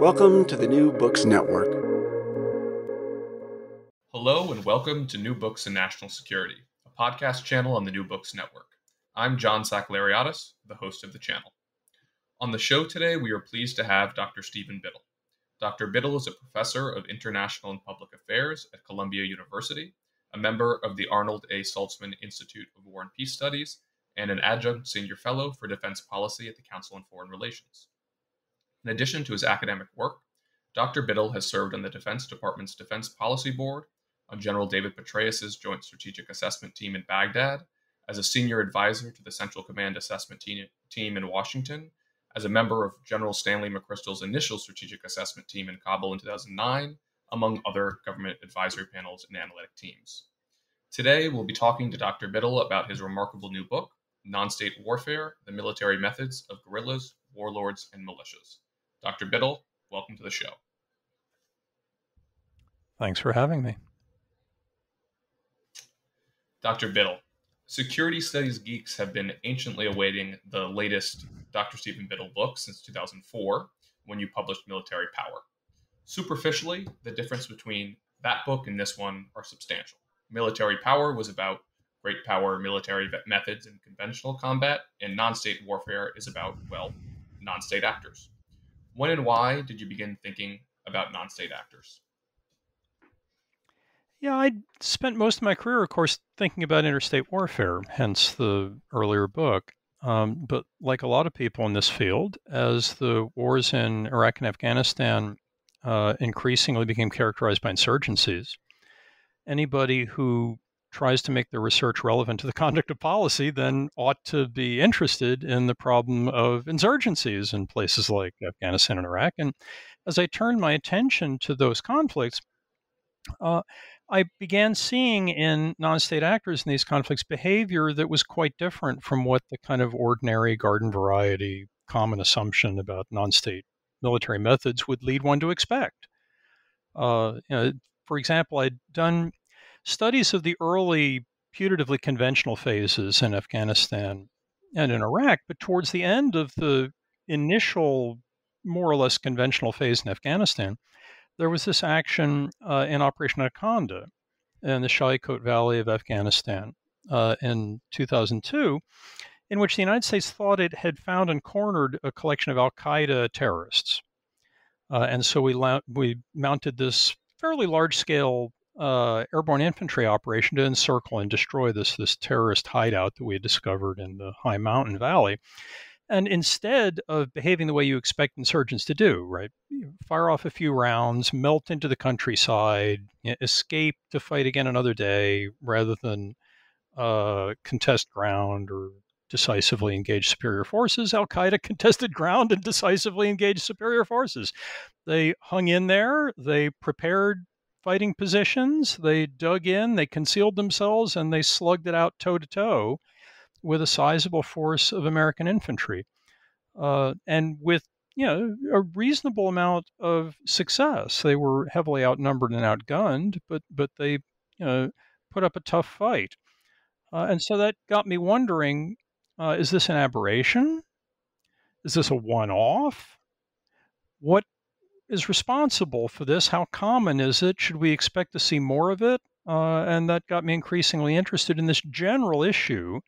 Welcome to the New Books Network. Hello, and welcome to New Books in National Security, a podcast channel on the New Books Network. I'm John Sakellariadis, the host of the channel. On the show today, we are pleased to have Dr. Stephen Biddle. Dr. Biddle is a professor of international and public affairs at Columbia University, a member of the Arnold A. Saltzman Institute of War and Peace Studies, and an adjunct senior fellow for defense policy at the Council on Foreign Relations. In addition to his academic work, Dr. Biddle has served on the Defense Department's Defense Policy Board, on General David Petraeus' Joint Strategic Assessment Team in Baghdad, as a senior advisor to the Central Command Assessment Team in Washington, as a member of General Stanley McChrystal's initial Strategic Assessment Team in Kabul in 2009, among other government advisory panels and analytic teams. Today, we'll be talking to Dr. Biddle about his remarkable new book, Non State Warfare The Military Methods of Guerrillas, Warlords, and Militias. Dr. Biddle, welcome to the show. Thanks for having me. Dr. Biddle, security studies geeks have been anciently awaiting the latest Dr. Stephen Biddle book since 2004, when you published Military Power. Superficially, the difference between that book and this one are substantial. Military Power was about great power military methods in conventional combat, and non state warfare is about, well, non state actors. When and why did you begin thinking about non state actors? Yeah, I spent most of my career, of course, thinking about interstate warfare, hence the earlier book. Um, but like a lot of people in this field, as the wars in Iraq and Afghanistan uh, increasingly became characterized by insurgencies, anybody who tries to make their research relevant to the conduct of policy then ought to be interested in the problem of insurgencies in places like Afghanistan and Iraq. And as I turned my attention to those conflicts, uh, I began seeing in non state actors in these conflicts behavior that was quite different from what the kind of ordinary garden variety common assumption about non state military methods would lead one to expect. Uh, you know, for example, I'd done studies of the early putatively conventional phases in Afghanistan and in Iraq, but towards the end of the initial, more or less conventional phase in Afghanistan, there was this action uh, in Operation Anaconda in the Shahikot Valley of Afghanistan uh, in 2002, in which the United States thought it had found and cornered a collection of Al Qaeda terrorists. Uh, and so we, la- we mounted this fairly large scale uh, airborne infantry operation to encircle and destroy this, this terrorist hideout that we had discovered in the high mountain valley. And instead of behaving the way you expect insurgents to do, right, fire off a few rounds, melt into the countryside, escape to fight again another day, rather than uh, contest ground or decisively engage superior forces. Al Qaeda contested ground and decisively engaged superior forces. They hung in there, they prepared fighting positions, they dug in, they concealed themselves, and they slugged it out toe to toe with a sizable force of American infantry, uh, and with you know a reasonable amount of success. They were heavily outnumbered and outgunned, but but they you know put up a tough fight, uh, and so that got me wondering: uh, Is this an aberration? Is this a one-off? What is responsible for this? How common is it? Should we expect to see more of it? Uh, and that got me increasingly interested in this general issue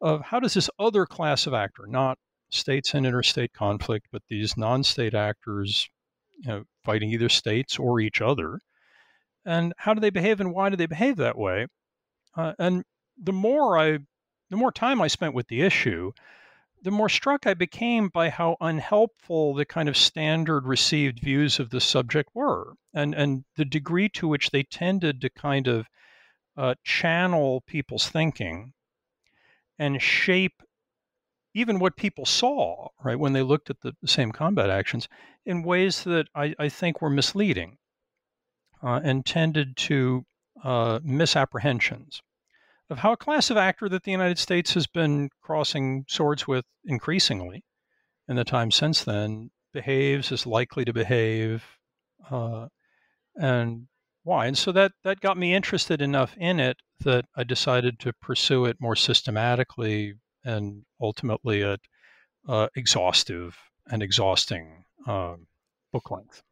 of how does this other class of actor, not states and interstate conflict, but these non-state actors, you know, fighting either states or each other, and how do they behave and why do they behave that way? Uh, and the more I, the more time I spent with the issue, the more struck I became by how unhelpful the kind of standard received views of the subject were, and and the degree to which they tended to kind of uh, channel people's thinking and shape even what people saw, right, when they looked at the same combat actions in ways that I, I think were misleading uh, and tended to uh, misapprehensions of how a class of actor that the United States has been crossing swords with increasingly in the time since then behaves, is likely to behave, uh, and why. And so that, that got me interested enough in it that I decided to pursue it more systematically and ultimately at uh, exhaustive and exhausting uh, book length.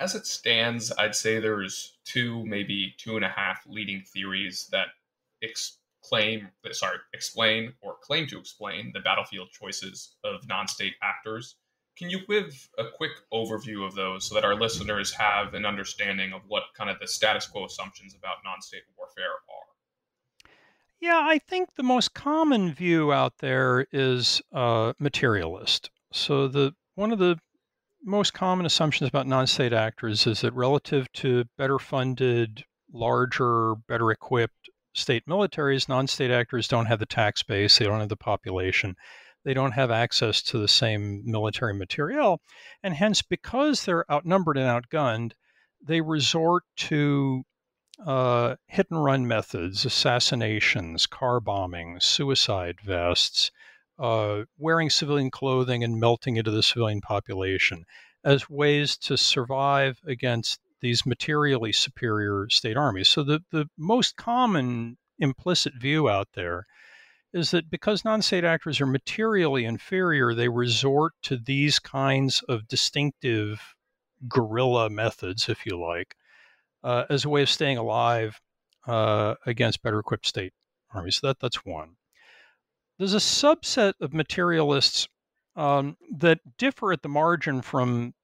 As it stands, I'd say there's two, maybe two and a half leading theories that ex- claim, sorry, explain or claim to explain the battlefield choices of non-state actors. Can you give a quick overview of those so that our listeners have an understanding of what kind of the status quo assumptions about non-state warfare are? Yeah, I think the most common view out there is uh, materialist. So the one of the most common assumptions about non-state actors is that relative to better funded, larger, better equipped state militaries, non-state actors don't have the tax base, they don't have the population, they don't have access to the same military materiel, and hence because they're outnumbered and outgunned, they resort to uh, hit and run methods, assassinations, car bombings, suicide vests, uh, wearing civilian clothing and melting into the civilian population as ways to survive against these materially superior state armies. So the, the most common implicit view out there is that because non state actors are materially inferior, they resort to these kinds of distinctive guerrilla methods, if you like, uh, as a way of staying alive uh, against better equipped state armies. So that, that's one. There's a subset of materialists um, that differ at the margin from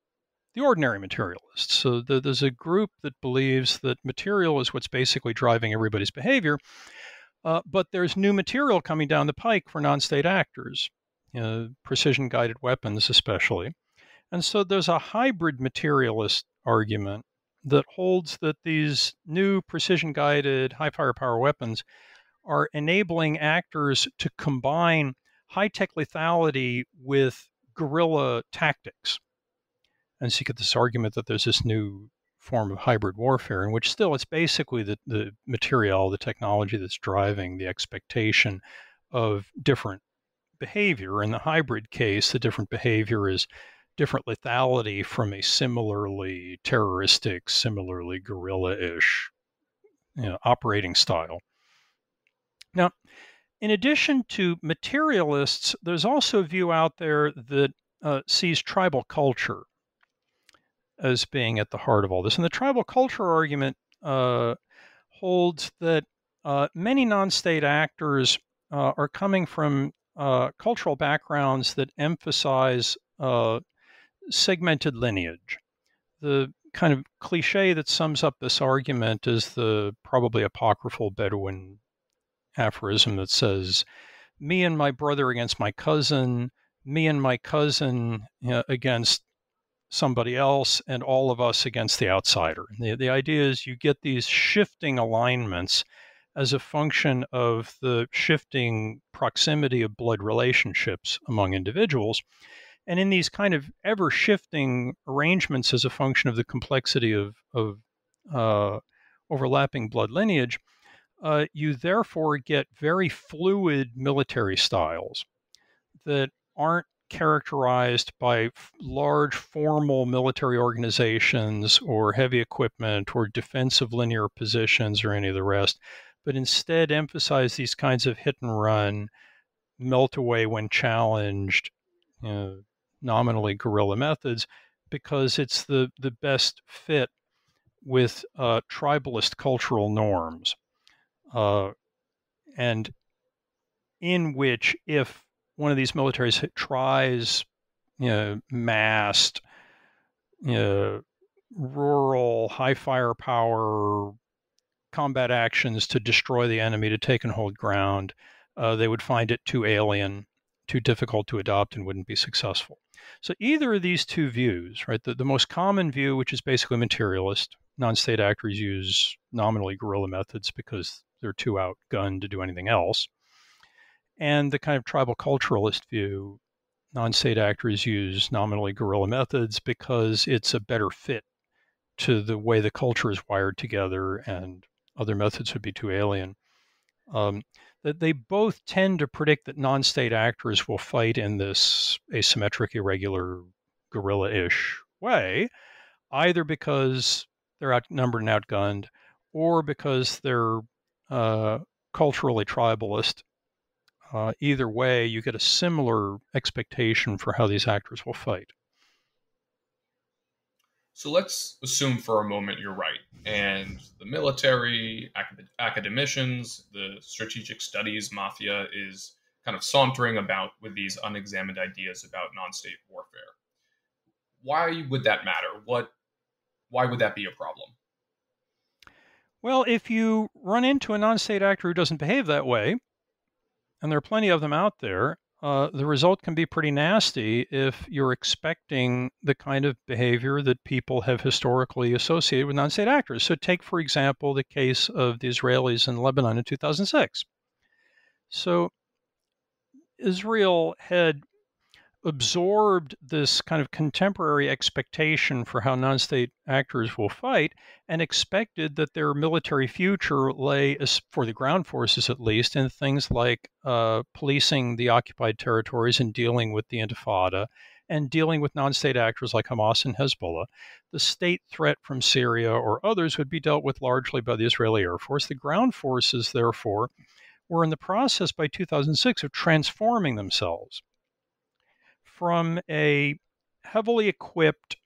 the ordinary materialists. So the, there's a group that believes that material is what's basically driving everybody's behavior, uh, but there's new material coming down the pike for non state actors, you know, precision guided weapons, especially. And so there's a hybrid materialist argument that holds that these new precision guided high firepower weapons are enabling actors to combine high tech lethality with guerrilla tactics. And so you get this argument that there's this new form of hybrid warfare in which still it's basically the, the material, the technology that's driving the expectation of different behavior. In the hybrid case, the different behavior is different lethality from a similarly terroristic, similarly guerrilla ish you know, operating style. Now, in addition to materialists, there's also a view out there that uh, sees tribal culture as being at the heart of all this. And the tribal culture argument uh, holds that uh, many non state actors uh, are coming from uh, cultural backgrounds that emphasize uh, segmented lineage. The kind of cliche that sums up this argument is the probably apocryphal Bedouin aphorism that says, Me and my brother against my cousin, me and my cousin against somebody else, and all of us against the outsider. The, the idea is you get these shifting alignments as a function of the shifting proximity of blood relationships among individuals. And in these kind of ever shifting arrangements as a function of the complexity of, of uh, overlapping blood lineage, uh, you therefore get very fluid military styles that aren't characterized by large formal military organizations or heavy equipment or defensive linear positions or any of the rest, but instead emphasize these kinds of hit and run, melt away when challenged, you know, nominally guerrilla methods, because it's the, the best fit with uh, tribalist cultural norms. Uh, and in which, if one of these militaries tries, you know, massed, you know, rural, high firepower combat actions to destroy the enemy, to take and hold ground, uh, they would find it too alien, too difficult to adopt, and wouldn't be successful. So either of these two views, right, the, the most common view, which is basically materialist, non-state actors use nominally guerrilla methods because they're too outgunned to do anything else and the kind of tribal culturalist view, non state actors use nominally guerrilla methods because it's a better fit to the way the culture is wired together, and other methods would be too alien. Um, that they both tend to predict that non state actors will fight in this asymmetric, irregular, guerrilla ish way, either because they're outnumbered and outgunned, or because they're uh, culturally tribalist uh, either way, you get a similar expectation for how these actors will fight. So let's assume for a moment you're right, and the military, acad- academicians, the strategic studies mafia is kind of sauntering about with these unexamined ideas about non-state warfare. Why would that matter? What? Why would that be a problem? Well, if you run into a non-state actor who doesn't behave that way, and there are plenty of them out there, uh, the result can be pretty nasty if you're expecting the kind of behavior that people have historically associated with non state actors. So, take, for example, the case of the Israelis in Lebanon in 2006. So, Israel had absorbed this kind of contemporary expectation for how non state actors will fight and expected that their military future lay, for the ground forces at least, in things like uh, policing the occupied territories and dealing with the Intifada and dealing with non state actors like Hamas and Hezbollah. The state threat from Syria or others would be dealt with largely by the Israeli Air Force. The ground forces, therefore, were in the process by 2006 of transforming themselves from a heavily equipped,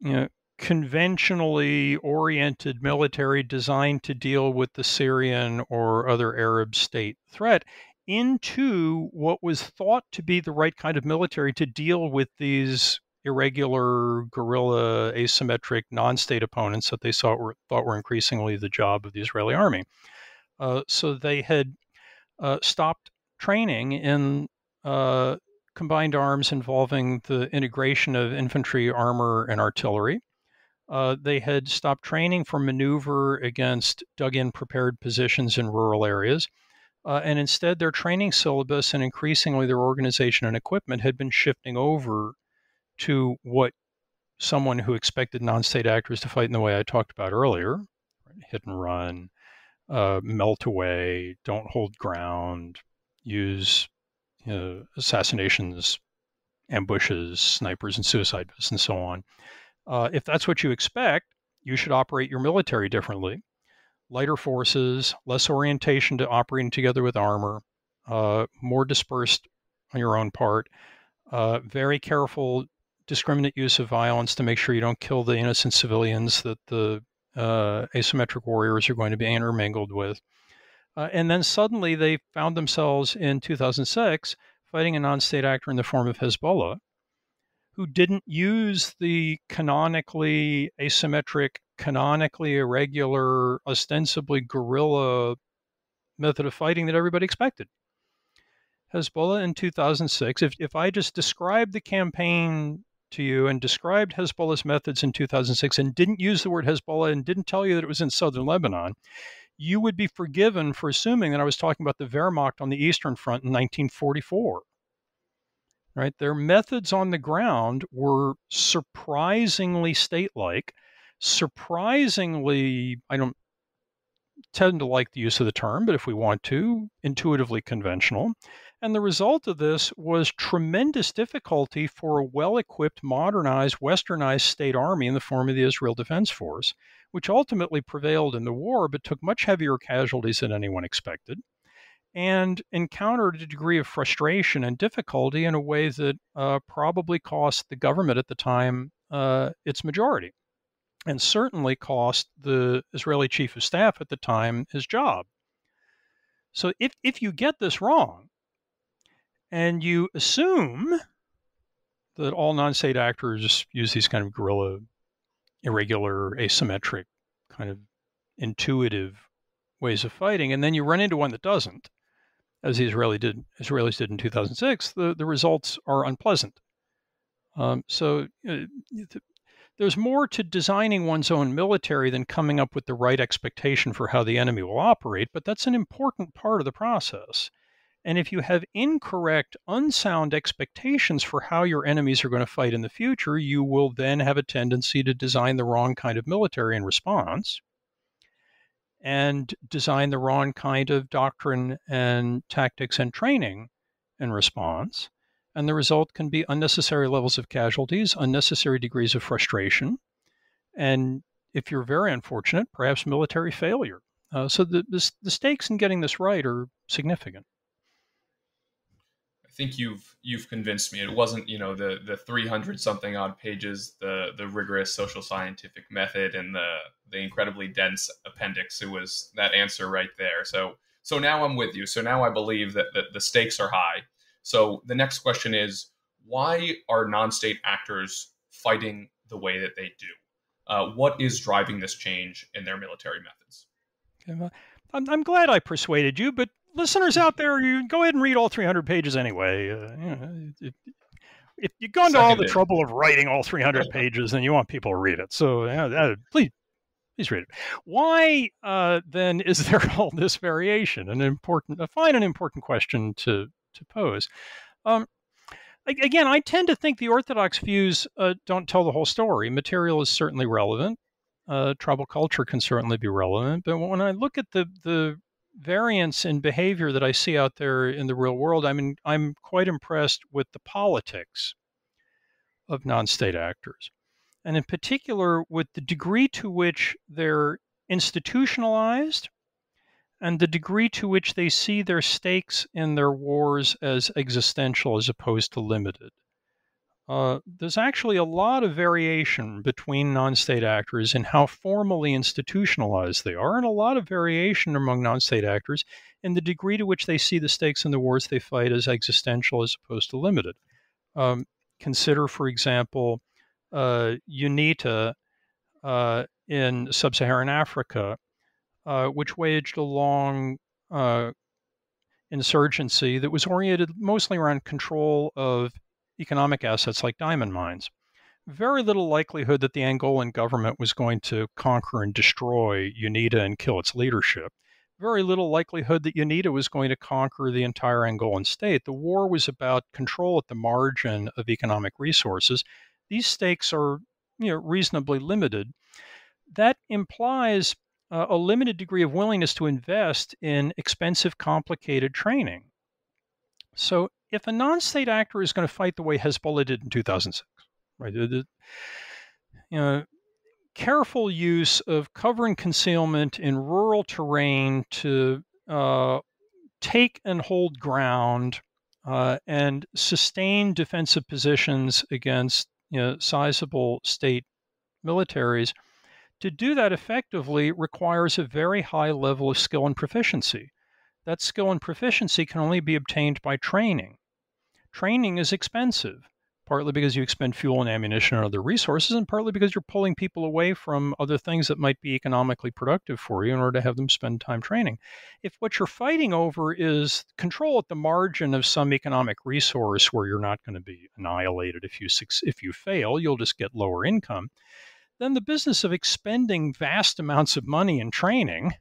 you know, conventionally oriented military designed to deal with the Syrian or other Arab state threat into what was thought to be the right kind of military to deal with these irregular, guerrilla, asymmetric, non-state opponents that they saw were, thought were increasingly the job of the Israeli army. Uh, so they had uh, stopped training in uh, combined arms involving the integration of infantry, armor, and artillery. Uh, they had stopped training for maneuver against dug in prepared positions in rural areas. Uh, and instead, their training syllabus and increasingly their organization and equipment had been shifting over to what someone who expected non state actors to fight in the way I talked about earlier hit and run, uh, melt away, don't hold ground, use you know, assassinations, ambushes, snipers, and suicide vests, and so on. Uh, if that's what you expect, you should operate your military differently. Lighter forces, less orientation to operating together with armor, uh, more dispersed on your own part, uh, very careful, discriminate use of violence to make sure you don't kill the innocent civilians that the uh, asymmetric warriors are going to be intermingled with. Uh, and then suddenly they found themselves in 2006 fighting a non state actor in the form of Hezbollah, who didn't use the canonically asymmetric, canonically irregular, ostensibly guerrilla method of fighting that everybody expected. Hezbollah in 2006, if, if I just described the campaign to you and described Hezbollah's methods in 2006 and didn't use the word Hezbollah and didn't tell you that it was in southern Lebanon, you would be forgiven for assuming that I was talking about the Wehrmacht on the Eastern Front in 1944. Right? Their methods on the ground were surprisingly state like, surprisingly, I don't tend to like the use of the term, but if we want to, intuitively conventional. And the result of this was tremendous difficulty for a well equipped, modernized, westernized state army in the form of the Israel Defense Force which ultimately prevailed in the war but took much heavier casualties than anyone expected, and encountered a degree of frustration and difficulty in a way that uh, probably cost the government at the time uh, its majority, and certainly cost the Israeli chief of staff at the time his job. So if, if you get this wrong, and you assume that all non state actors use these kind of guerrilla irregular, asymmetric, kind of intuitive ways of fighting, and then you run into one that doesn't, as the Israeli did, Israelis did in 2006, the, the results are unpleasant. Um, so uh, there's more to designing one's own military than coming up with the right expectation for how the enemy will operate, but that's an important part of the process. And if you have incorrect, unsound expectations for how your enemies are going to fight in the future, you will then have a tendency to design the wrong kind of military in response and design the wrong kind of doctrine and tactics and training in response. And the result can be unnecessary levels of casualties, unnecessary degrees of frustration, and if you're very unfortunate, perhaps military failure. Uh, so the, the, the stakes in getting this right are significant. Think you've you've convinced me. It wasn't you know the the three hundred something odd pages, the the rigorous social scientific method, and the the incredibly dense appendix. It was that answer right there. So so now I'm with you. So now I believe that, that the stakes are high. So the next question is why are non-state actors fighting the way that they do? Uh, what is driving this change in their military methods? I'm, I'm glad I persuaded you, but listeners out there, you go ahead and read all 300 pages anyway. Uh, you know, if, if you've gone to all the trouble of writing all 300 pages, then you want people to read it. So uh, please, please read it. Why uh, then is there all this variation? An important, a fine and important question to to pose. Um, again, I tend to think the orthodox views uh, don't tell the whole story. Material is certainly relevant. Uh, tribal culture can certainly be relevant, but when I look at the the variance in behavior that I see out there in the real world, I mean, I'm quite impressed with the politics of non-state actors, and in particular with the degree to which they're institutionalized and the degree to which they see their stakes in their wars as existential as opposed to limited. Uh, there's actually a lot of variation between non state actors in how formally institutionalized they are, and a lot of variation among non state actors in the degree to which they see the stakes in the wars they fight as existential as opposed to limited. Um, consider, for example, uh, UNITA uh, in sub Saharan Africa, uh, which waged a long uh, insurgency that was oriented mostly around control of economic assets like diamond mines. Very little likelihood that the Angolan government was going to conquer and destroy UNITA and kill its leadership. Very little likelihood that UNITA was going to conquer the entire Angolan state. The war was about control at the margin of economic resources. These stakes are you know, reasonably limited. That implies uh, a limited degree of willingness to invest in expensive, complicated training. So if a non-state actor is going to fight the way Hezbollah did in 2006, right? you know, careful use of cover and concealment in rural terrain to uh, take and hold ground uh, and sustain defensive positions against you know, sizable state militaries. To do that effectively requires a very high level of skill and proficiency. That skill and proficiency can only be obtained by training. Training is expensive, partly because you expend fuel and ammunition and other resources, and partly because you're pulling people away from other things that might be economically productive for you in order to have them spend time training. If what you're fighting over is control at the margin of some economic resource where you're not going to be annihilated if you if you fail, you'll just get lower income. Then the business of expending vast amounts of money in training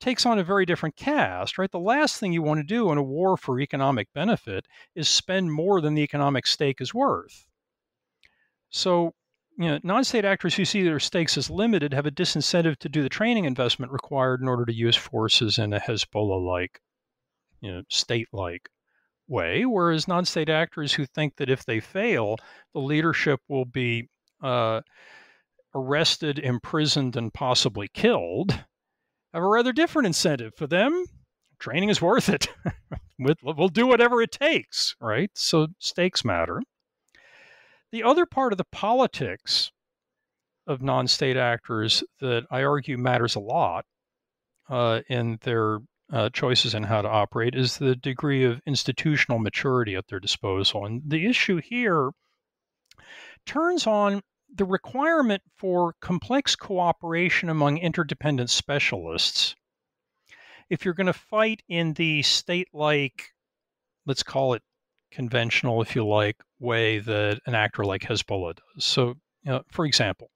takes on a very different cast, right? The last thing you want to do in a war for economic benefit is spend more than the economic stake is worth. So, you know, non-state actors who see their stakes as limited have a disincentive to do the training investment required in order to use forces in a Hezbollah-like, you know, state-like way. Whereas non-state actors who think that if they fail, the leadership will be uh, arrested, imprisoned, and possibly killed have a rather different incentive for them. Training is worth it. we'll do whatever it takes, right? So stakes matter. The other part of the politics of non state actors that I argue matters a lot uh, in their uh, choices in how to operate is the degree of institutional maturity at their disposal. And the issue here turns on the requirement for complex cooperation among interdependent specialists, if you're going to fight in the state like, let's call it conventional, if you like, way that an actor like Hezbollah does. So, you know, for example,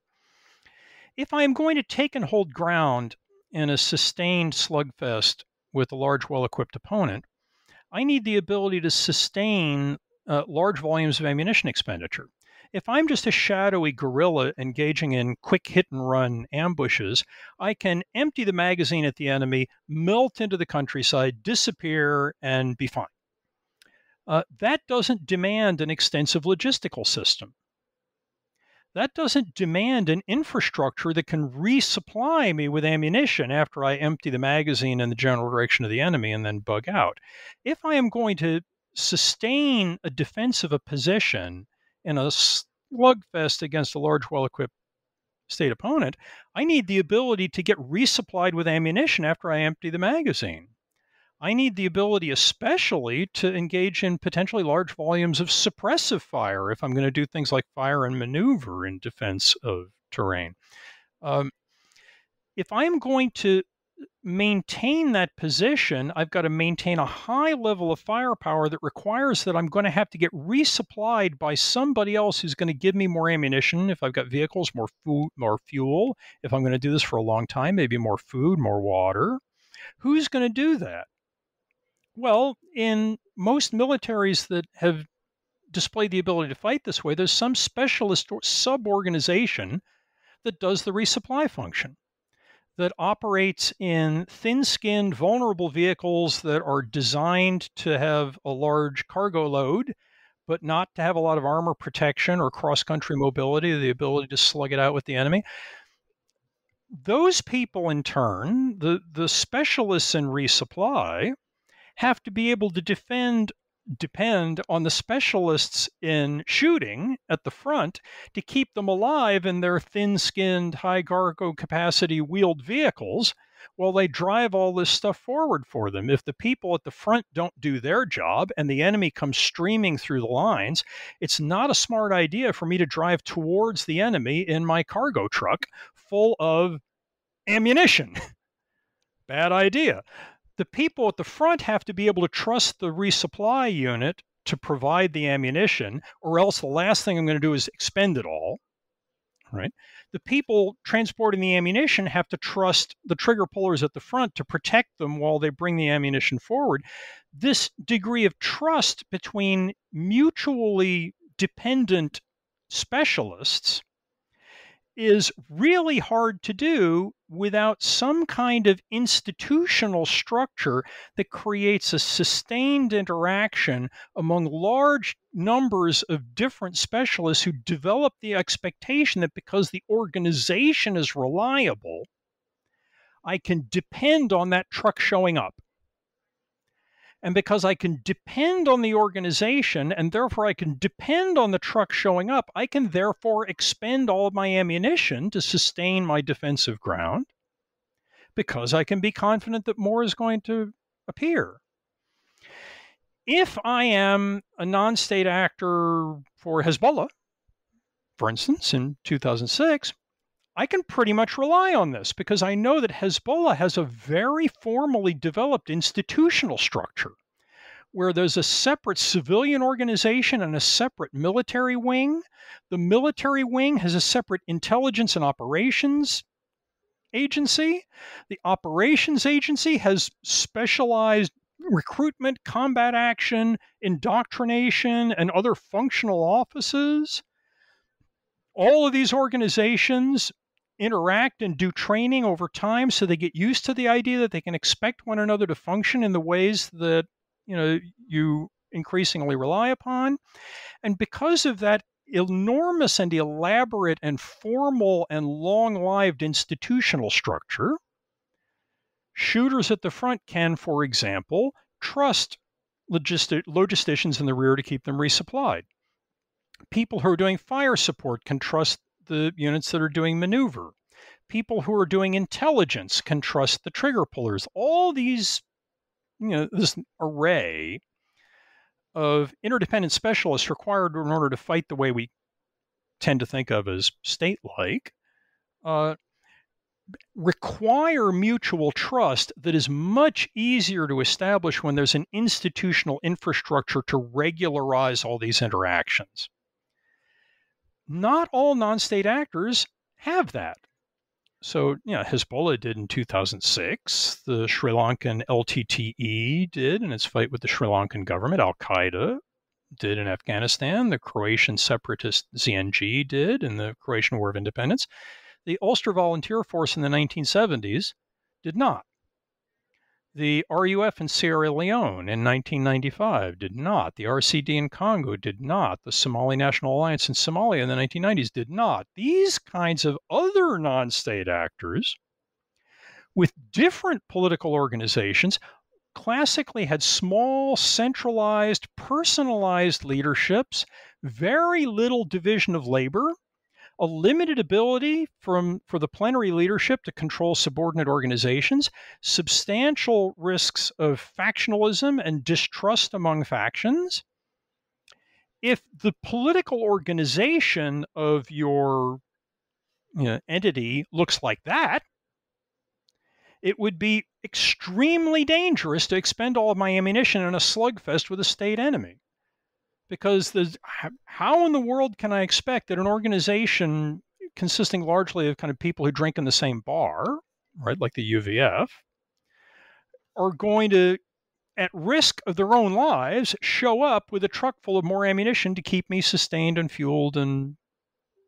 if I am going to take and hold ground in a sustained slugfest with a large, well equipped opponent, I need the ability to sustain uh, large volumes of ammunition expenditure. If I'm just a shadowy guerrilla engaging in quick hit and run ambushes, I can empty the magazine at the enemy, melt into the countryside, disappear, and be fine. Uh, that doesn't demand an extensive logistical system. That doesn't demand an infrastructure that can resupply me with ammunition after I empty the magazine in the general direction of the enemy and then bug out. If I am going to sustain a defense of a position in a slugfest against a large, well equipped state opponent, I need the ability to get resupplied with ammunition after I empty the magazine. I need the ability, especially, to engage in potentially large volumes of suppressive fire if I'm going to do things like fire and maneuver in defense of terrain. Um, if I'm going to maintain that position, I've got to maintain a high level of firepower that requires that I'm going to have to get resupplied by somebody else who's going to give me more ammunition if I've got vehicles, more food, more fuel. If I'm going to do this for a long time, maybe more food, more water. Who's going to do that? Well, in most militaries that have displayed the ability to fight this way, there's some specialist sub organization that does the resupply function that operates in thin skinned, vulnerable vehicles that are designed to have a large cargo load, but not to have a lot of armor protection or cross country mobility, the ability to slug it out with the enemy. Those people, in turn, the, the specialists in resupply, have to be able to defend depend on the specialists in shooting at the front to keep them alive in their thin skinned, high cargo capacity wheeled vehicles while they drive all this stuff forward for them. If the people at the front don't do their job and the enemy comes streaming through the lines, it's not a smart idea for me to drive towards the enemy in my cargo truck full of ammunition. Bad idea the people at the front have to be able to trust the resupply unit to provide the ammunition, or else the last thing I'm going to do is expend it all. Right? The people transporting the ammunition have to trust the trigger pullers at the front to protect them while they bring the ammunition forward. This degree of trust between mutually dependent specialists is really hard to do without some kind of institutional structure that creates a sustained interaction among large numbers of different specialists who develop the expectation that because the organization is reliable, I can depend on that truck showing up. And because I can depend on the organization and therefore I can depend on the truck showing up, I can therefore expend all of my ammunition to sustain my defensive ground because I can be confident that more is going to appear. If I am a non state actor for Hezbollah, for instance, in 2006, I can pretty much rely on this because I know that Hezbollah has a very formally developed institutional structure where there's a separate civilian organization and a separate military wing. The military wing has a separate intelligence and operations agency. The operations agency has specialized recruitment, combat action, indoctrination, and other functional offices. All of these organizations interact and do training over time so they get used to the idea that they can expect one another to function in the ways that you know you increasingly rely upon. And because of that enormous and elaborate and formal and long-lived institutional structure shooters at the front can for example trust logistic, logisticians in the rear to keep them resupplied. People who are doing fire support can trust the units that are doing maneuver. People who are doing intelligence can trust the trigger pullers. All these, you know, this array of interdependent specialists required in order to fight the way we tend to think of as state like uh, require mutual trust that is much easier to establish when there's an institutional infrastructure to regularize all these interactions not all non state actors have that. So, you know, Hezbollah did in 2006. The Sri Lankan LTTE did in its fight with the Sri Lankan government. Al Qaeda did in Afghanistan. The Croatian separatist ZNG did in the Croatian War of Independence. The Ulster Volunteer Force in the 1970s did not. The RUF in Sierra Leone in 1995 did not. The RCD in Congo did not. The Somali National Alliance in Somalia in the 1990s did not. These kinds of other non state actors with different political organizations classically had small, centralized, personalized leaderships, very little division of labor, a limited ability from, for the plenary leadership to control subordinate organizations, substantial risks of factionalism and distrust among factions. If the political organization of your you know, entity looks like that, it would be extremely dangerous to expend all of my ammunition in a slugfest with a state enemy because the how in the world can I expect that an organization consisting largely of kind of people who drink in the same bar, right, like the UVF, are going to, at risk of their own lives, show up with a truck full of more ammunition to keep me sustained and fueled and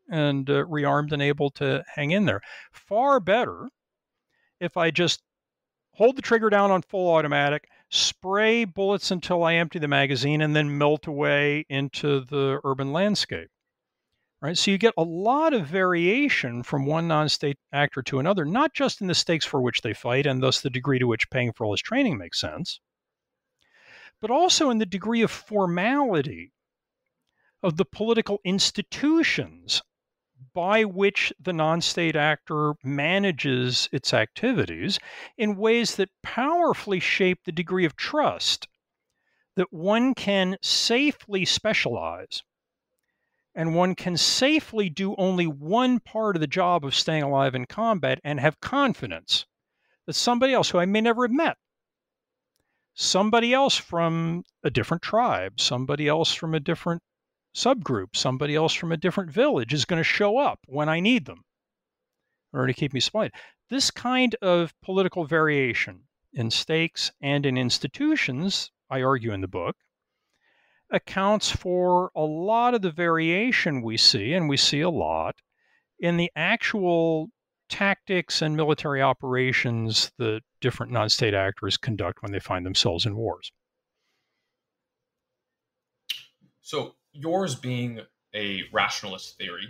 and uh, rearmed and able to hang in there. Far better if I just hold the trigger down on full automatic, spray bullets until I empty the magazine, and then melt away into the urban landscape. Right? So you get a lot of variation from one non state actor to another, not just in the stakes for which they fight and thus the degree to which paying for all his training makes sense, but also in the degree of formality of the political institutions by which the non state actor manages its activities in ways that powerfully shape the degree of trust that one can safely specialize and one can safely do only one part of the job of staying alive in combat and have confidence that somebody else who I may never have met, somebody else from a different tribe, somebody else from a different subgroup, somebody else from a different village is going to show up when I need them order to keep me supplied. This kind of political variation in stakes and in institutions, I argue in the book, accounts for a lot of the variation we see, and we see a lot, in the actual tactics and military operations that different non state actors conduct when they find themselves in wars. So, yours being a rationalist theory,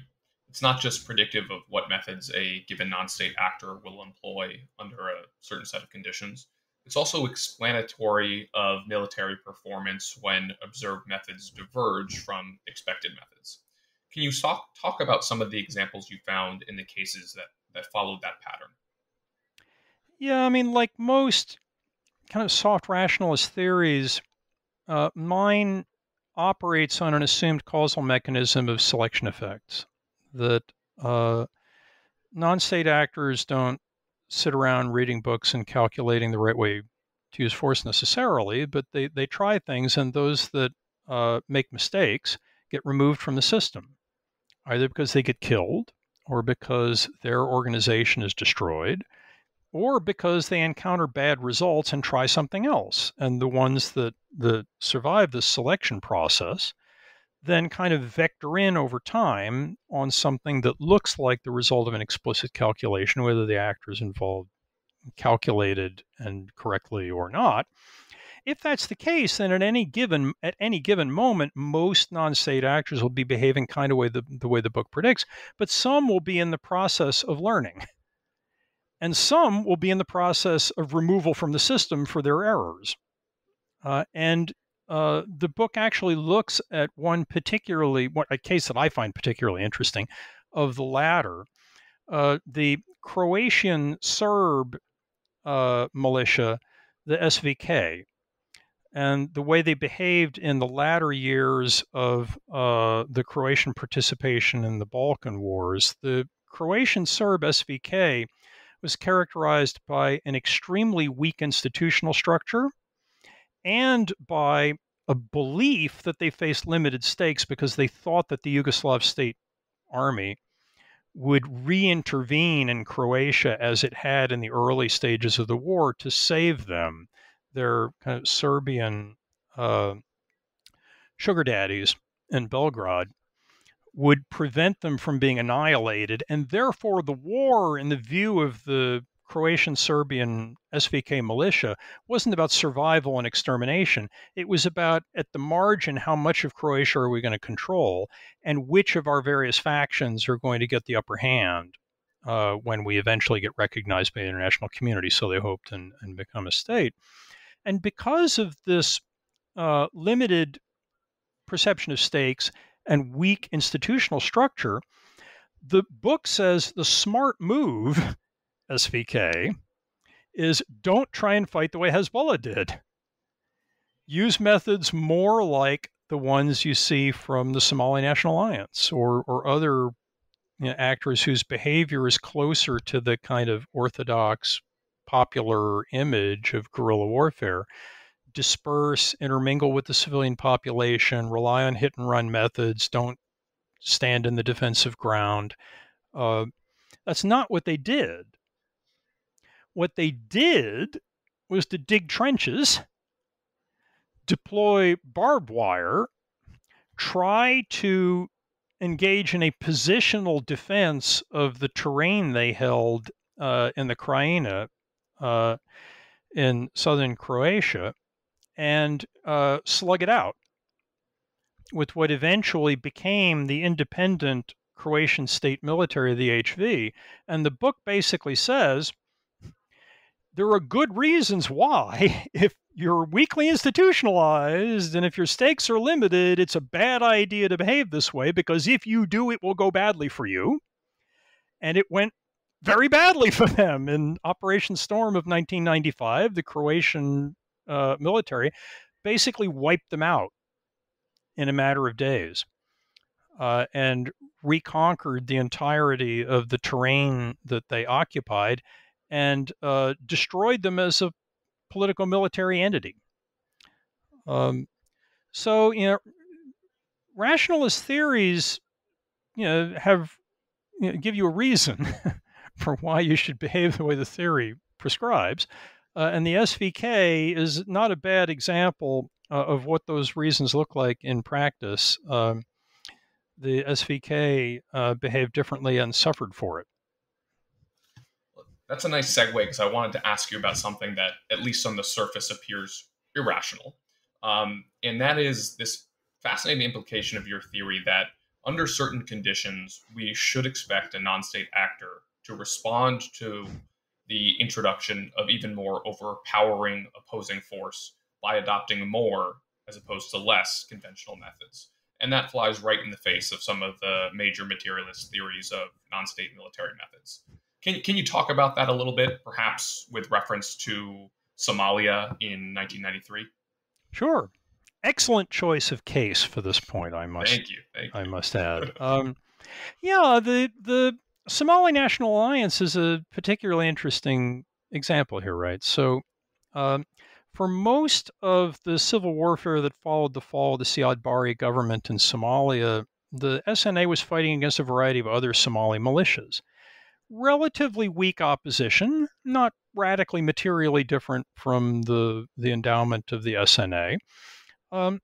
it's not just predictive of what methods a given non state actor will employ under a certain set of conditions. It's also explanatory of military performance when observed methods diverge from expected methods. Can you talk, talk about some of the examples you found in the cases that, that followed that pattern? Yeah, I mean, like most kind of soft rationalist theories, uh, mine operates on an assumed causal mechanism of selection effects that uh, non state actors don't sit around reading books and calculating the right way to use force necessarily, but they, they try things, and those that uh, make mistakes get removed from the system, either because they get killed or because their organization is destroyed or because they encounter bad results and try something else. And the ones that, that survive this selection process then kind of vector in over time on something that looks like the result of an explicit calculation, whether the actors involved calculated and correctly or not. If that's the case, then at any given at any given moment, most non-state actors will be behaving kind of way the, the way the book predicts, but some will be in the process of learning and some will be in the process of removal from the system for their errors. Uh, and uh, the book actually looks at one particularly, a case that I find particularly interesting, of the latter. Uh, the Croatian Serb uh, militia, the SVK, and the way they behaved in the latter years of uh, the Croatian participation in the Balkan Wars. The Croatian Serb SVK was characterized by an extremely weak institutional structure and by a belief that they faced limited stakes because they thought that the Yugoslav state army would reintervene in Croatia as it had in the early stages of the war to save them. Their kind of Serbian uh, sugar daddies in Belgrade would prevent them from being annihilated. And therefore, the war, in the view of the Croatian Serbian SVK militia, wasn't about survival and extermination. It was about, at the margin, how much of Croatia are we going to control and which of our various factions are going to get the upper hand. Uh, when we eventually get recognized by the international community, so they hoped and, and become a state. and because of this uh, limited perception of stakes and weak institutional structure, the book says the smart move, SVK, is don't try and fight the way Hezbollah did. Use methods more like the ones you see from the Somali National Alliance or, or other you know, actors whose behavior is closer to the kind of orthodox popular image of guerrilla warfare disperse, intermingle with the civilian population, rely on hit and run methods, don't stand in the defensive ground. Uh, that's not what they did. What they did was to dig trenches, deploy barbed wire, try to engage in a positional defense of the terrain they held uh, in the Krajina uh, in southern Croatia and uh, slug it out with what eventually became the independent Croatian state military, the HV. And the book basically says there are good reasons why, if you're weakly institutionalized and if your stakes are limited, it's a bad idea to behave this way because if you do, it will go badly for you. And it went very badly for them in Operation Storm of 1995. The Croatian uh, military basically wiped them out in a matter of days uh, and reconquered the entirety of the terrain that they occupied and uh, destroyed them as a political military entity. Um, so, you know, rationalist theories, you know, have you know, give you a reason for why you should behave the way the theory prescribes. Uh, and the SVK is not a bad example uh, of what those reasons look like in practice. Um, the SVK uh, behaved differently and suffered for it. That's a nice segue because I wanted to ask you about something that, at least on the surface, appears irrational. Um, and that is this fascinating implication of your theory that under certain conditions, we should expect a non state actor to respond to the introduction of even more overpowering opposing force by adopting more as opposed to less conventional methods. And that flies right in the face of some of the major materialist theories of non state military methods. Can, can you talk about that a little bit, perhaps with reference to Somalia in 1993? Sure. Excellent choice of case for this point, I must. Thank you. Thank you. I must add. um, yeah, the the Somali National Alliance is a particularly interesting example here, right? So, um, for most of the civil warfare that followed the fall of the Siad Barre government in Somalia, the SNA was fighting against a variety of other Somali militias. Relatively weak opposition, not radically materially different from the, the endowment of the SNA. Um,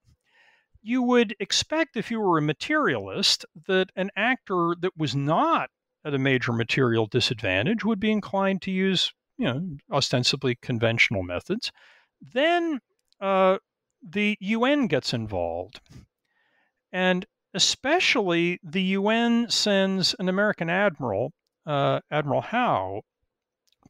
you would expect, if you were a materialist, that an actor that was not at a major material disadvantage would be inclined to use, you know, ostensibly conventional methods. Then uh, the UN gets involved. And especially the UN sends an American admiral, uh, Admiral Howe,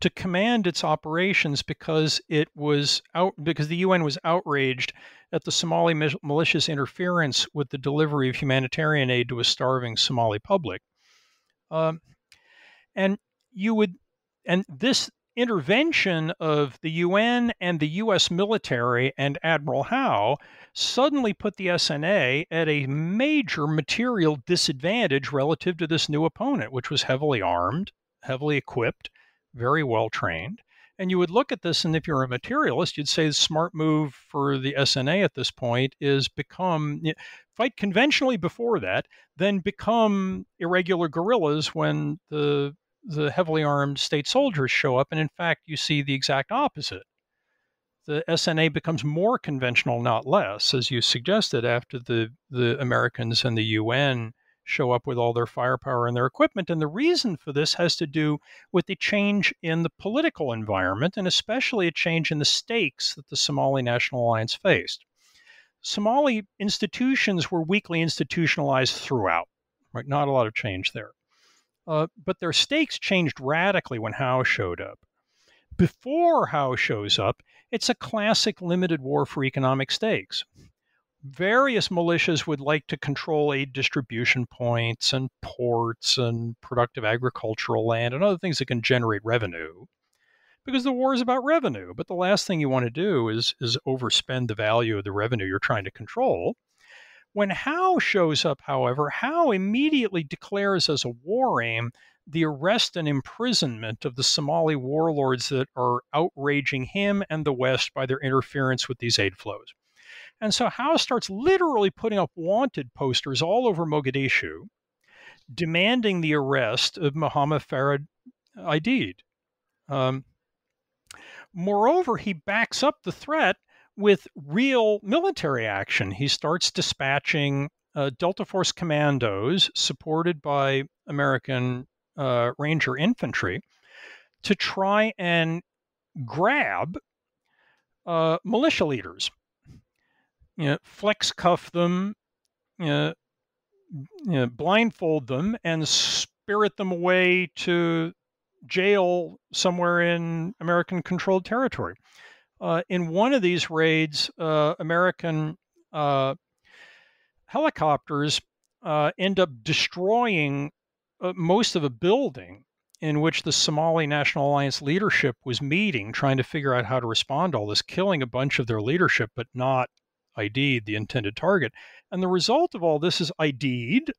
to command its operations because it was out because the UN was outraged at the Somali militia's interference with the delivery of humanitarian aid to a starving Somali public. Um, and you would, and this intervention of the UN and the US military and Admiral Howe suddenly put the SNA at a major material disadvantage relative to this new opponent, which was heavily armed, heavily equipped, very well trained. And you would look at this, and if you're a materialist, you'd say the smart move for the SNA at this point is become fight conventionally before that, then become irregular guerrillas when the the heavily armed state soldiers show up. And in fact, you see the exact opposite. The SNA becomes more conventional, not less, as you suggested, after the, the Americans and the UN show up with all their firepower and their equipment. And the reason for this has to do with the change in the political environment and especially a change in the stakes that the Somali National Alliance faced. Somali institutions were weakly institutionalized throughout, right? Not a lot of change there. Uh, but their stakes changed radically when Howe showed up before Howe shows up, it's a classic limited war for economic stakes. Various militias would like to control aid distribution points and ports and productive agricultural land and other things that can generate revenue because the war is about revenue. But the last thing you want to do is, is overspend the value of the revenue you're trying to control. When Howe shows up, however, Howe immediately declares as a war aim the arrest and imprisonment of the Somali warlords that are outraging him and the West by their interference with these aid flows. And so Howe starts literally putting up wanted posters all over Mogadishu, demanding the arrest of Muhammad Farah Aidid. Um, moreover, he backs up the threat with real military action. He starts dispatching uh, Delta Force commandos supported by American uh, Ranger infantry to try and grab uh, militia leaders, you know, flex cuff them, you know, you know, blindfold them, and spirit them away to jail somewhere in American controlled territory. Uh, in one of these raids, uh, American uh, helicopters uh, end up destroying uh, most of a building in which the Somali National Alliance leadership was meeting, trying to figure out how to respond to all this, killing a bunch of their leadership, but not Aidid, the intended target. And the result of all this is Aidid,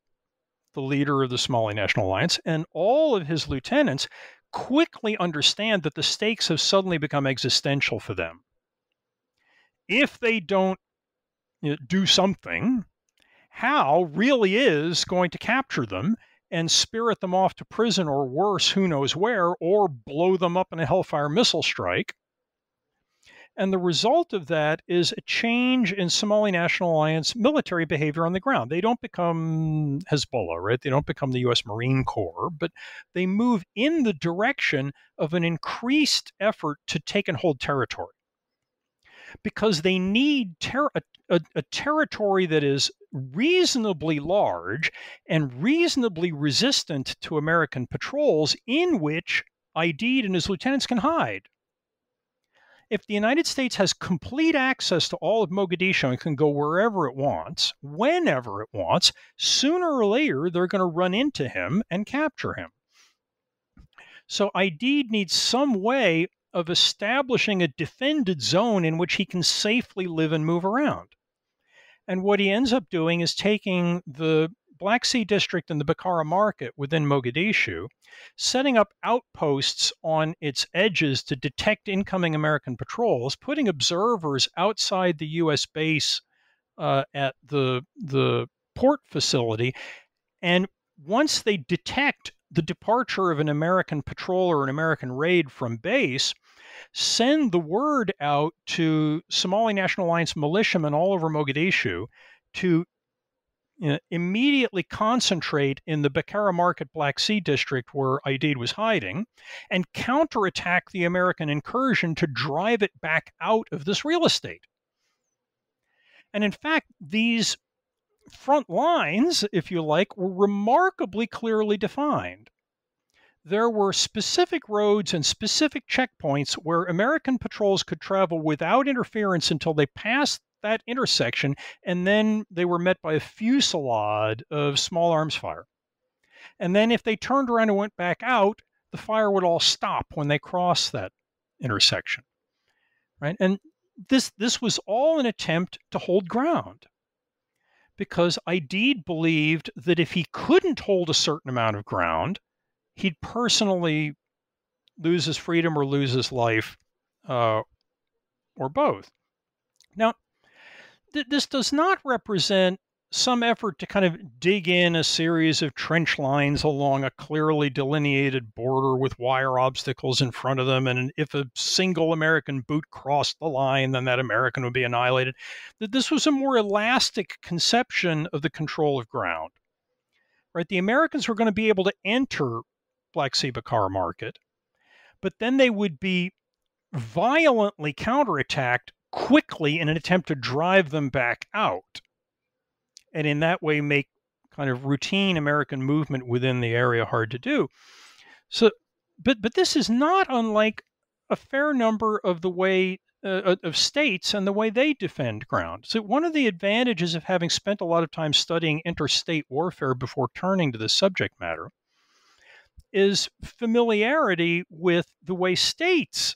the leader of the Somali National Alliance, and all of his lieutenants quickly understand that the stakes have suddenly become existential for them. If they don't you know, do something, Howe really is going to capture them and spirit them off to prison or worse, who knows where, or blow them up in a Hellfire missile strike. And the result of that is a change in Somali National Alliance military behavior on the ground. They don't become Hezbollah, right? They don't become the U.S. Marine Corps, but they move in the direction of an increased effort to take and hold territory because they need ter- a, a, a territory that is reasonably large and reasonably resistant to American patrols in which Aidid and his lieutenants can hide if the United States has complete access to all of Mogadishu and can go wherever it wants, whenever it wants, sooner or later they're going to run into him and capture him. So Aidid needs some way of establishing a defended zone in which he can safely live and move around. And what he ends up doing is taking the Black Sea District and the Bakara Market within Mogadishu, setting up outposts on its edges to detect incoming American patrols, putting observers outside the U.S. base uh, at the the port facility, and once they detect the departure of an American patrol or an American raid from base, send the word out to Somali National Alliance militiamen all over Mogadishu to immediately concentrate in the Bakara Market Black Sea district where Aidid was hiding and counterattack the American incursion to drive it back out of this real estate. And in fact, these front lines, if you like, were remarkably clearly defined. There were specific roads and specific checkpoints where American patrols could travel without interference until they passed that intersection, and then they were met by a fusillade of small arms fire. And then if they turned around and went back out, the fire would all stop when they crossed that intersection. Right? And this this was all an attempt to hold ground. Because Aidid believed that if he couldn't hold a certain amount of ground, he'd personally lose his freedom or lose his life, uh, or both. Now, th- this does not represent some effort to kind of dig in a series of trench lines along a clearly delineated border with wire obstacles in front of them. And if a single American boot crossed the line, then that American would be annihilated. That this was a more elastic conception of the control of ground. Right? The Americans were going to be able to enter Black Sea Bakara market, but then they would be violently counterattacked quickly in an attempt to drive them back out. And in that way, make kind of routine American movement within the area hard to do. So, but, but this is not unlike a fair number of the way uh, of states and the way they defend ground. So, one of the advantages of having spent a lot of time studying interstate warfare before turning to this subject matter is familiarity with the way states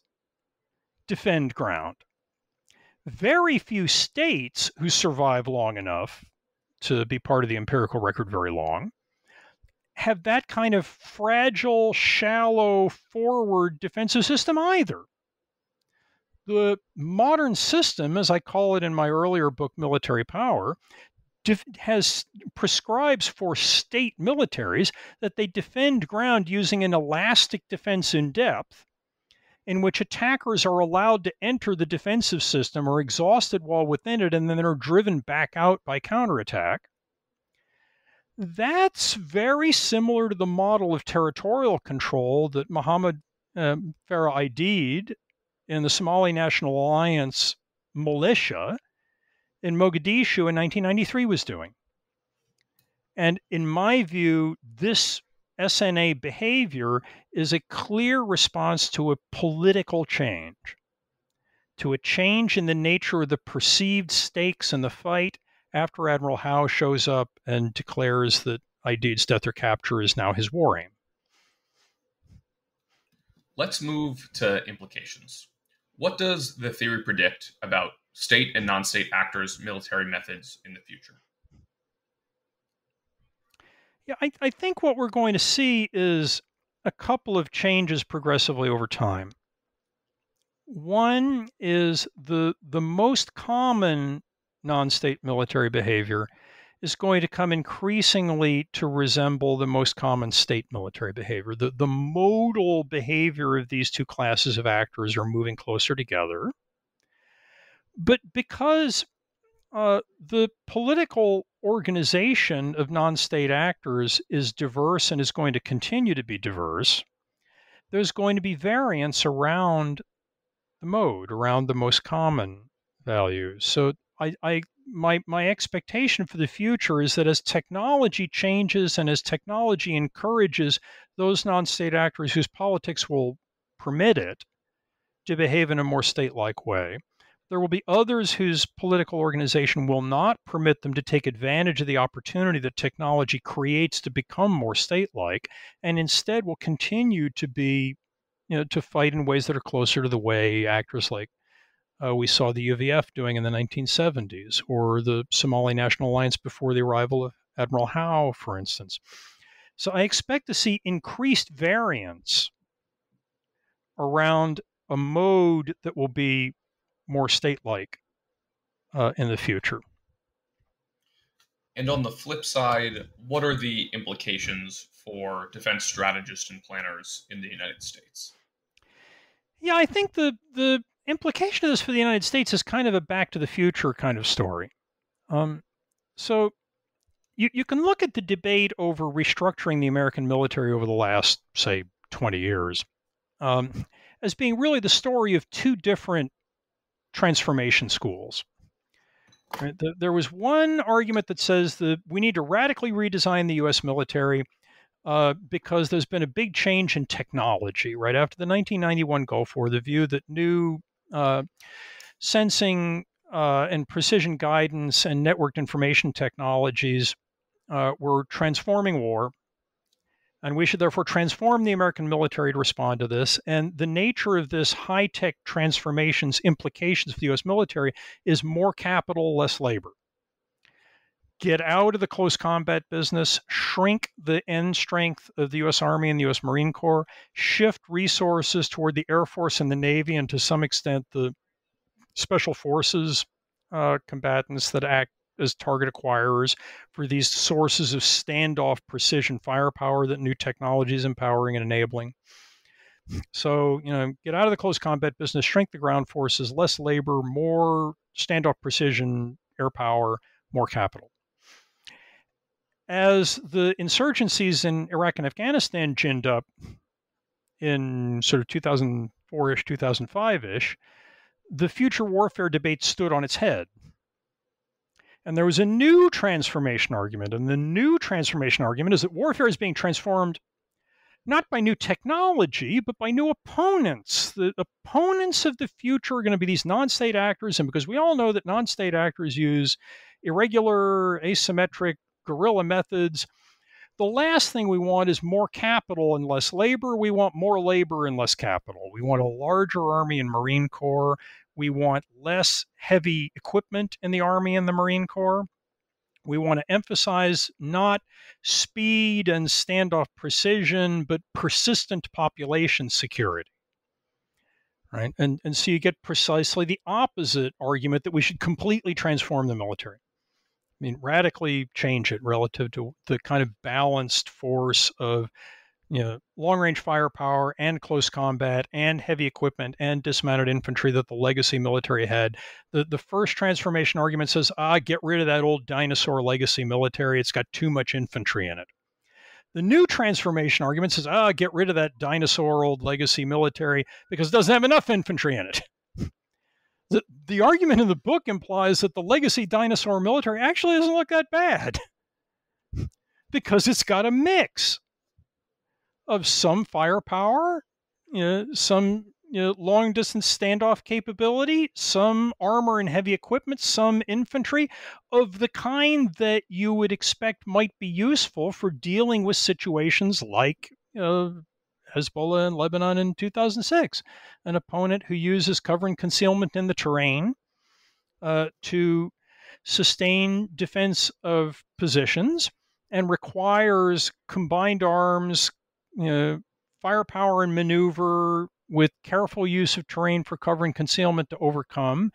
defend ground. Very few states who survive long enough to be part of the empirical record very long have that kind of fragile, shallow, forward defensive system either. The modern system, as I call it in my earlier book, Military Power, has prescribes for state militaries that they defend ground using an elastic defense in depth in which attackers are allowed to enter the defensive system or exhausted while within it and then are driven back out by counterattack. That's very similar to the model of territorial control that Mohammed um, Farah Aidid in the Somali National Alliance militia in Mogadishu in 1993 was doing. And in my view, this SNA behavior is a clear response to a political change, to a change in the nature of the perceived stakes in the fight after Admiral Howe shows up and declares that Aidid's death or capture is now his war aim. Let's move to implications. What does the theory predict about state and non state actors' military methods in the future? Yeah, I, I think what we're going to see is a couple of changes progressively over time. One is the the most common non-state military behavior is going to come increasingly to resemble the most common state military behavior. The, the modal behavior of these two classes of actors are moving closer together. But because uh, the political organization of non state actors is diverse and is going to continue to be diverse, there's going to be variance around the mode, around the most common values. So I, I my my expectation for the future is that as technology changes and as technology encourages those non-state actors whose politics will permit it to behave in a more state-like way, there will be others whose political organization will not permit them to take advantage of the opportunity that technology creates to become more state like, and instead will continue to be, you know, to fight in ways that are closer to the way actors like uh, we saw the UVF doing in the 1970s, or the Somali National Alliance before the arrival of Admiral Howe, for instance. So I expect to see increased variance around a mode that will be more state like uh, in the future. And on the flip side, what are the implications for defense strategists and planners in the United States? Yeah, I think the the implication of this for the United States is kind of a back to the future kind of story. Um, so you, you can look at the debate over restructuring the American military over the last, say, 20 years um, as being really the story of two different transformation schools. Right? The, there was one argument that says that we need to radically redesign the U.S. military uh, because there's been a big change in technology. Right after the 1991 Gulf War, the view that new uh, sensing uh, and precision guidance and networked information technologies uh, were transforming war and we should therefore transform the American military to respond to this. And the nature of this high tech transformation's implications for the U.S. military is more capital, less labor. Get out of the close combat business, shrink the end strength of the U.S. Army and the U.S. Marine Corps, shift resources toward the Air Force and the Navy, and to some extent the special forces uh, combatants that act as target acquirers for these sources of standoff precision firepower that new technology is empowering and enabling. So, you know, get out of the close combat business, shrink the ground forces, less labor, more standoff precision, air power, more capital. As the insurgencies in Iraq and Afghanistan ginned up in sort of 2004 ish, 2005 ish, the future warfare debate stood on its head and there was a new transformation argument. And the new transformation argument is that warfare is being transformed not by new technology, but by new opponents. The opponents of the future are going to be these non state actors. And because we all know that non state actors use irregular, asymmetric, guerrilla methods, the last thing we want is more capital and less labor. We want more labor and less capital. We want a larger Army and Marine Corps. We want less heavy equipment in the Army and the Marine Corps. We want to emphasize not speed and standoff precision, but persistent population security. Right? And, and so you get precisely the opposite argument that we should completely transform the military. I mean, radically change it relative to the kind of balanced force of you know, long range firepower and close combat and heavy equipment and dismounted infantry that the legacy military had. The, the first transformation argument says, ah, get rid of that old dinosaur legacy military. It's got too much infantry in it. The new transformation argument says, ah, get rid of that dinosaur old legacy military because it doesn't have enough infantry in it. the, the argument in the book implies that the legacy dinosaur military actually doesn't look that bad because it's got a mix of some firepower, you know, some you know, long distance standoff capability, some armor and heavy equipment, some infantry of the kind that you would expect might be useful for dealing with situations like you know, Hezbollah in Lebanon in 2006, an opponent who uses cover and concealment in the terrain uh, to sustain defense of positions and requires combined arms, know, firepower and maneuver with careful use of terrain for cover and concealment to overcome.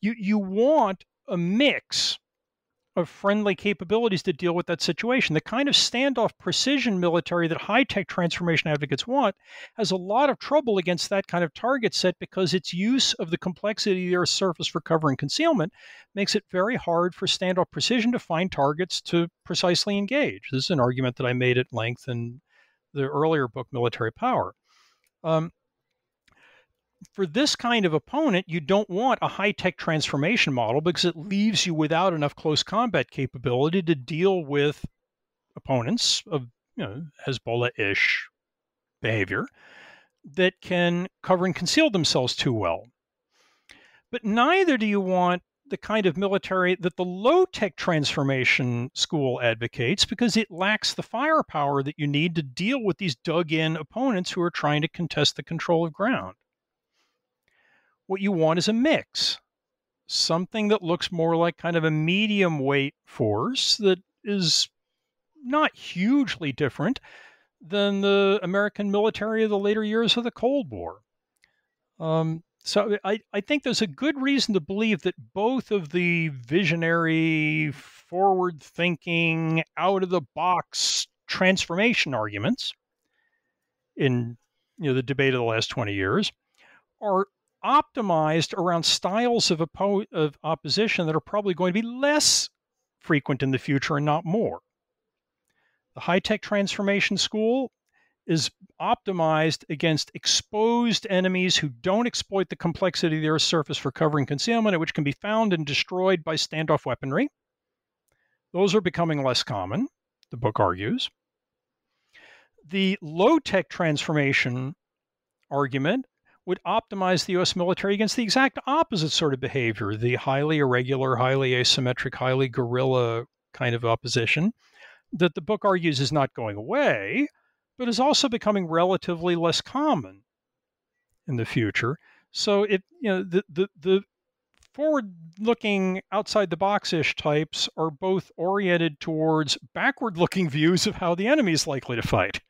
You you want a mix of friendly capabilities to deal with that situation. The kind of standoff precision military that high tech transformation advocates want has a lot of trouble against that kind of target set because its use of the complexity of the Earth's surface for cover and concealment makes it very hard for standoff precision to find targets to precisely engage. This is an argument that I made at length in the earlier book, Military Power. Um, for this kind of opponent, you don't want a high tech transformation model because it leaves you without enough close combat capability to deal with opponents of you know, Hezbollah ish behavior that can cover and conceal themselves too well. But neither do you want the kind of military that the low tech transformation school advocates because it lacks the firepower that you need to deal with these dug in opponents who are trying to contest the control of ground. What you want is a mix, something that looks more like kind of a medium weight force that is not hugely different than the American military of the later years of the Cold War. Um, so I, I think there's a good reason to believe that both of the visionary, forward thinking, out of the box transformation arguments in you know the debate of the last 20 years are optimized around styles of, oppo- of opposition that are probably going to be less frequent in the future and not more. The high tech transformation school is optimized against exposed enemies who don't exploit the complexity of the Earth's surface for covering concealment, which can be found and destroyed by standoff weaponry. Those are becoming less common, the book argues. The low tech transformation argument would optimize the US military against the exact opposite sort of behavior the highly irregular, highly asymmetric, highly guerrilla kind of opposition that the book argues is not going away, but is also becoming relatively less common in the future. So it you know the the, the forward looking outside the box ish types are both oriented towards backward looking views of how the enemy is likely to fight.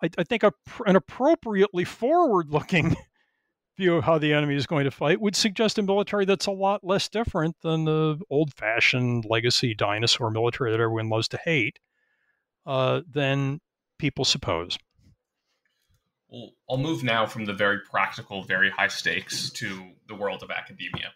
I, I think a, an appropriately forward looking view of how the enemy is going to fight would suggest a military that's a lot less different than the old fashioned legacy dinosaur military that everyone loves to hate uh, than people suppose. Well, I'll move now from the very practical, very high stakes to the world of academia.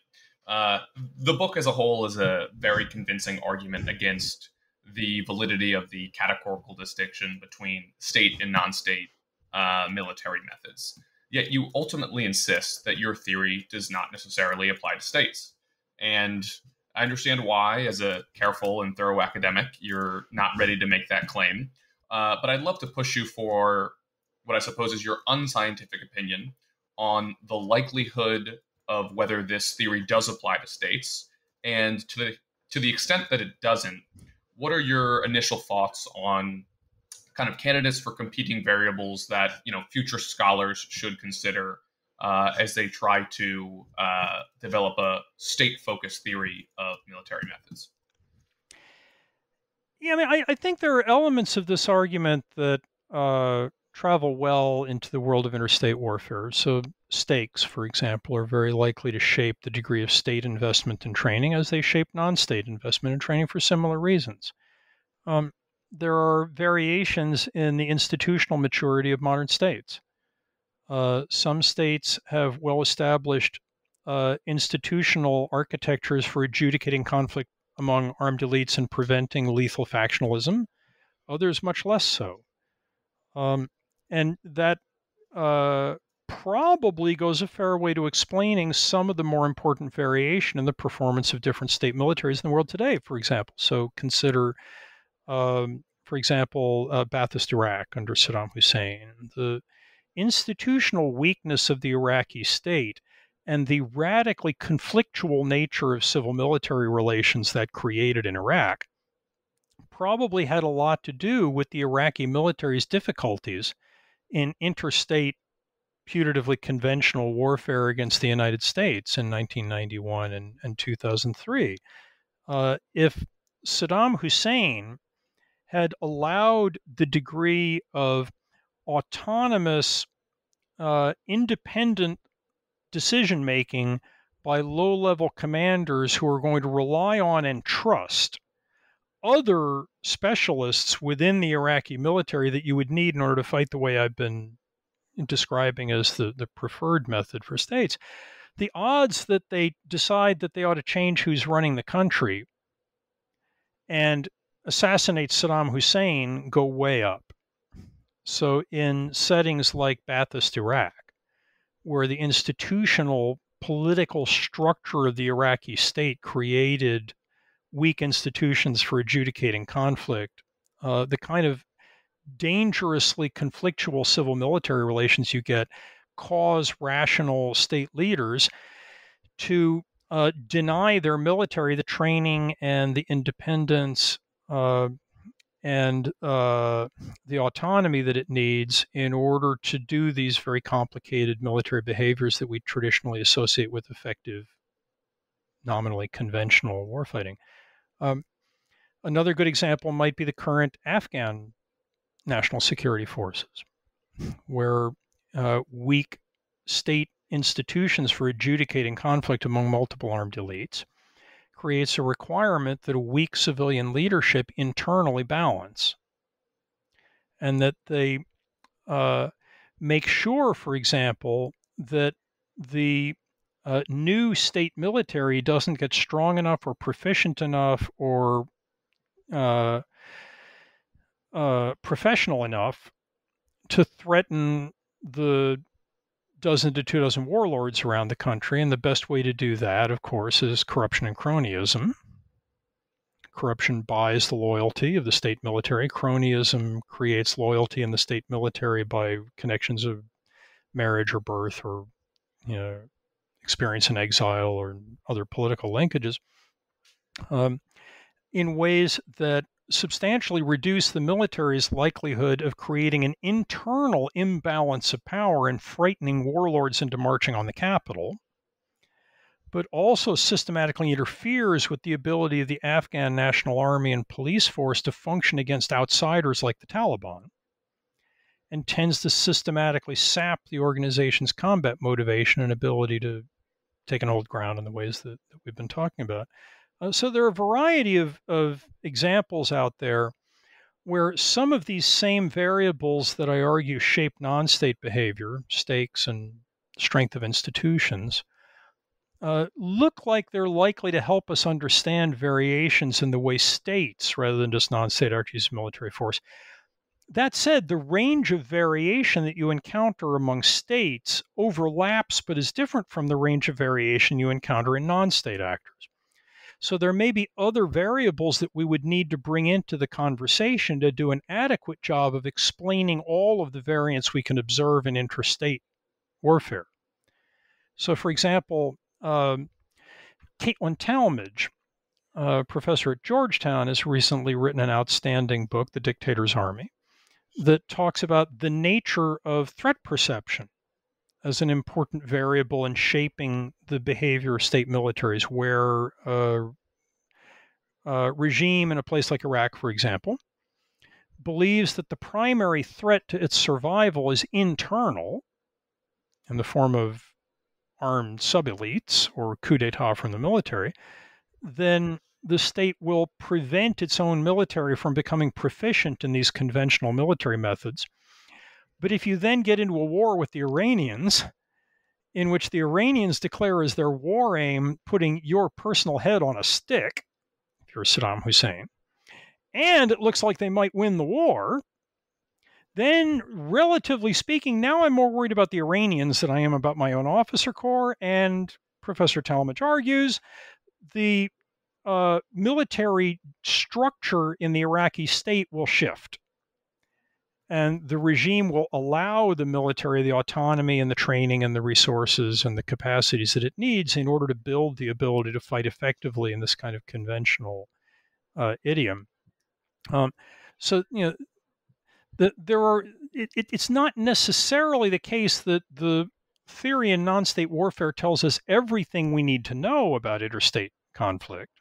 Uh, the book as a whole is a very convincing argument against the validity of the categorical distinction between state and non state uh, military methods. Yet you ultimately insist that your theory does not necessarily apply to states. And I understand why, as a careful and thorough academic, you're not ready to make that claim. Uh, but I'd love to push you for what I suppose is your unscientific opinion on the likelihood of whether this theory does apply to states, and to the to the extent that it doesn't, what are your initial thoughts on kind of candidates for competing variables that you know future scholars should consider uh, as they try to uh, develop a state-focused theory of military methods? Yeah, I mean, I, I think there are elements of this argument that uh, travel well into the world of interstate warfare. So, stakes, for example, are very likely to shape the degree of state investment in training as they shape non state investment in training for similar reasons. Um, there are variations in the institutional maturity of modern states. Uh, some states have well established uh, institutional architectures for adjudicating conflict among armed elites and preventing lethal factionalism, others much less so. Um, and that uh, probably goes a fair way to explaining some of the more important variation in the performance of different state militaries in the world today, for example. So consider, um, for example, uh, Ba'athist Iraq under Saddam Hussein, the institutional weakness of the Iraqi state and the radically conflictual nature of civil military relations that created in Iraq probably had a lot to do with the Iraqi military's difficulties in interstate putatively conventional warfare against the United States in 1991 and, and 2003. Uh, if Saddam Hussein had allowed the degree of autonomous, uh, independent decision making by low level commanders who are going to rely on and trust other specialists within the Iraqi military that you would need in order to fight the way I've been describing as the, the preferred method for states, the odds that they decide that they ought to change who's running the country and assassinate Saddam Hussein go way up. So, in settings like Ba'athist Iraq, where the institutional political structure of the Iraqi state created weak institutions for adjudicating conflict, uh, the kind of dangerously conflictual civil military relations you get cause rational state leaders to uh, deny their military the training and the independence uh, and uh, the autonomy that it needs in order to do these very complicated military behaviors that we traditionally associate with effective, nominally conventional warfighting. Um, another good example might be the current Afghan national security forces, where uh, weak state institutions for adjudicating conflict among multiple armed elites creates a requirement that a weak civilian leadership internally balance and that they uh, make sure, for example, that the uh, new state military doesn't get strong enough or proficient enough or uh, uh, professional enough to threaten the dozen to two dozen warlords around the country. And the best way to do that, of course, is corruption and cronyism. Corruption buys the loyalty of the state military. Cronyism creates loyalty in the state military by connections of marriage or birth or you know experience in exile or other political linkages um, in ways that substantially reduce the military's likelihood of creating an internal imbalance of power and frightening warlords into marching on the capital, but also systematically interferes with the ability of the Afghan National Army and police force to function against outsiders like the Taliban and tends to systematically sap the organization's combat motivation and ability to take an old ground in the ways that, that we've been talking about. Uh, so there are a variety of, of examples out there where some of these same variables that I argue shape non state behavior, stakes and strength of institutions, uh, look like they're likely to help us understand variations in the way states, rather than just non state actors, use military force, that said, the range of variation that you encounter among states overlaps but is different from the range of variation you encounter in non state actors. So there may be other variables that we would need to bring into the conversation to do an adequate job of explaining all of the variants we can observe in interstate warfare. So, for example, um, Caitlin Talmadge, a professor at Georgetown, has recently written an outstanding book, The Dictator's Army, that talks about the nature of threat perception as an important variable in shaping the behavior of state militaries, where a, a regime in a place like Iraq, for example, believes that the primary threat to its survival is internal in the form of armed sub elites or coup d'etat from the military, then the state will prevent its own military from becoming proficient in these conventional military methods but if you then get into a war with the Iranians, in which the Iranians declare as their war aim putting your personal head on a stick, if you're Saddam Hussein, and it looks like they might win the war, then relatively speaking, now I'm more worried about the Iranians than I am about my own officer corps. And Professor Talmadge argues the uh, military structure in the Iraqi state will shift and the regime will allow the military the autonomy and the training and the resources and the capacities that it needs in order to build the ability to fight effectively in this kind of conventional uh, idiom. Um, so, you know, the, there are, it, it, it's not necessarily the case that the theory in non state warfare tells us everything we need to know about interstate conflict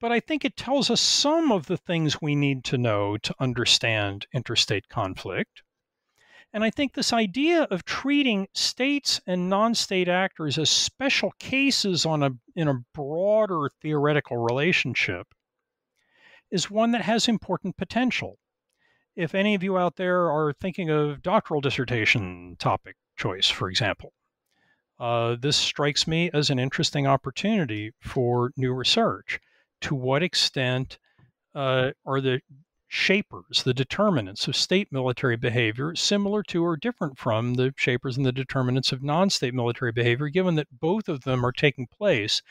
but I think it tells us some of the things we need to know to understand interstate conflict. And I think this idea of treating states and non state actors as special cases on a, in a broader theoretical relationship is one that has important potential. If any of you out there are thinking of doctoral dissertation topic choice, for example, uh, this strikes me as an interesting opportunity for new research to what extent uh, are the shapers, the determinants of state military behavior, similar to or different from the shapers and the determinants of non state military behavior, given that both of them are taking place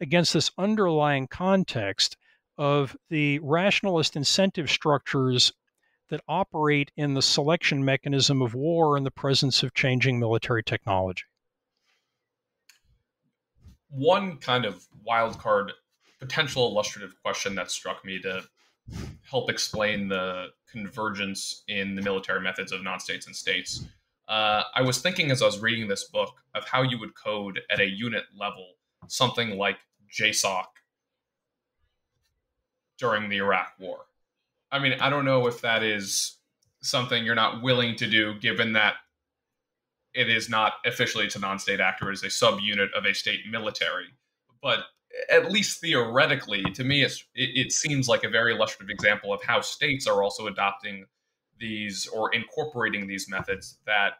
against this underlying context of the rationalist incentive structures that operate in the selection mechanism of war in the presence of changing military technology. One kind of wild card potential illustrative question that struck me to help explain the convergence in the military methods of non-states and states. Uh, I was thinking as I was reading this book of how you would code at a unit level something like JSOC during the Iraq War. I mean, I don't know if that is something you're not willing to do, given that it is not officially it's a non-state actor, it is a subunit of a state military. But at least theoretically, to me, it, it seems like a very illustrative example of how states are also adopting these or incorporating these methods that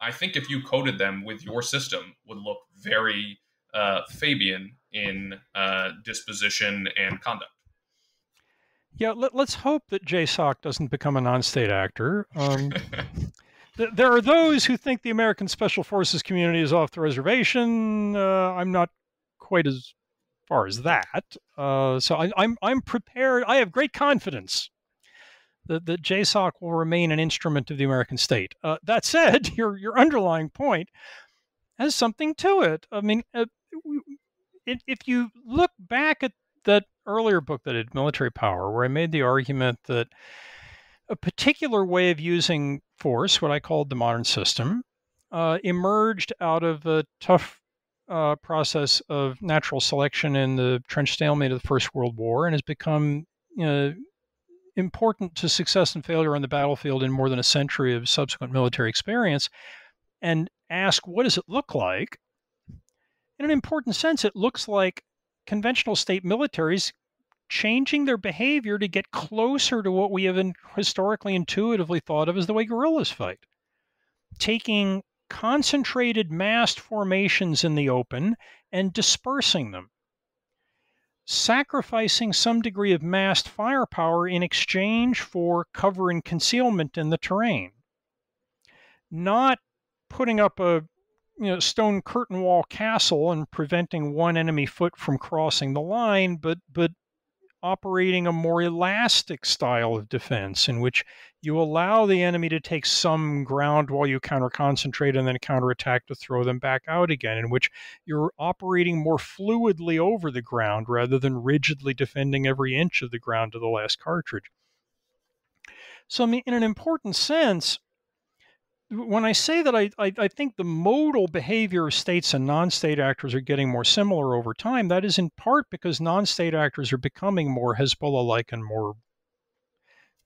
I think if you coded them with your system would look very uh, Fabian in uh, disposition and conduct. Yeah, let, us hope that JSOC doesn't become a non-state actor. Um, th- there are those who think the American Special Forces community is off the reservation. Uh, I'm not quite as far as that. Uh, so I, am I'm, I'm prepared. I have great confidence that, that JSOC will remain an instrument of the American state. Uh, that said, your your underlying point has something to it. I mean, uh, if you look back at that earlier book that had military power, where I made the argument that a particular way of using force, what I called the modern system, uh, emerged out of a tough uh, process of natural selection in the trench stalemate of the First World War and has become you know, important to success and failure on the battlefield in more than a century of subsequent military experience. And ask, what does it look like? In an important sense, it looks like conventional state militaries changing their behavior to get closer to what we have historically intuitively thought of as the way guerrillas fight. Taking concentrated massed formations in the open and dispersing them, sacrificing some degree of massed firepower in exchange for cover and concealment in the terrain, not putting up a you know, stone curtain wall castle and preventing one enemy foot from crossing the line, but but operating a more elastic style of defense in which you allow the enemy to take some ground while you counter concentrate and then counterattack to throw them back out again, in which you're operating more fluidly over the ground rather than rigidly defending every inch of the ground to the last cartridge. So, in an important sense, when I say that I, I, I, think the modal behavior of states and non state actors are getting more similar over time, that is in part because non state actors are becoming more Hezbollah like and more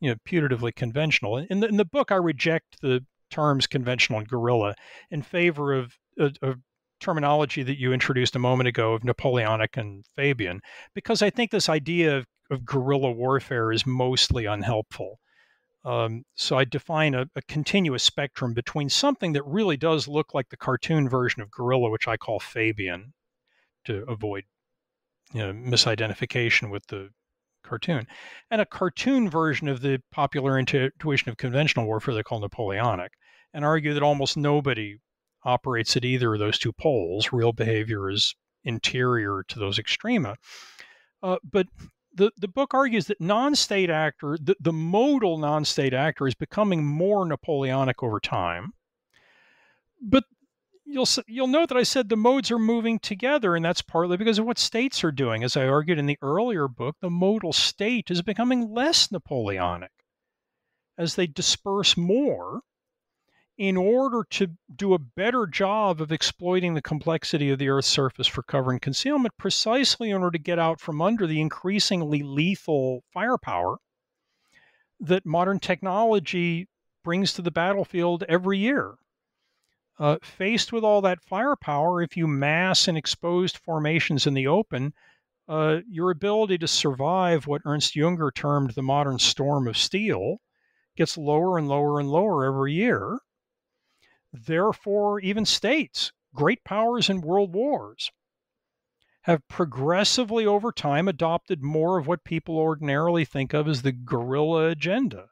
you know, putatively conventional. In the, in the book, I reject the terms conventional and guerrilla in favor of, of, of terminology that you introduced a moment ago of Napoleonic and Fabian, because I think this idea of, of guerrilla warfare is mostly unhelpful. Um, so I define a, a, continuous spectrum between something that really does look like the cartoon version of guerrilla, which I call Fabian, to avoid you know, misidentification with the cartoon, and a cartoon version of the popular intuition of conventional warfare they call Napoleonic, and argue that almost nobody operates at either of those two poles. Real behavior is interior to those extrema. Uh, but the, the book argues that non-state actor, the, the modal non-state actor is becoming more Napoleonic over time. But you'll you'll note that I said the modes are moving together, and that's partly because of what states are doing. As I argued in the earlier book, the modal state is becoming less Napoleonic as they disperse more in order to do a better job of exploiting the complexity of the Earth's surface for cover and concealment, precisely in order to get out from under the increasingly lethal firepower that modern technology brings to the battlefield every year. Uh, faced with all that firepower, if you mass and exposed formations in the open, uh, your ability to survive what Ernst Junger termed the modern storm of steel gets lower and lower and lower every year. Therefore, even states, great powers in world wars, have progressively over time adopted more of what people ordinarily think of as the guerrilla agenda,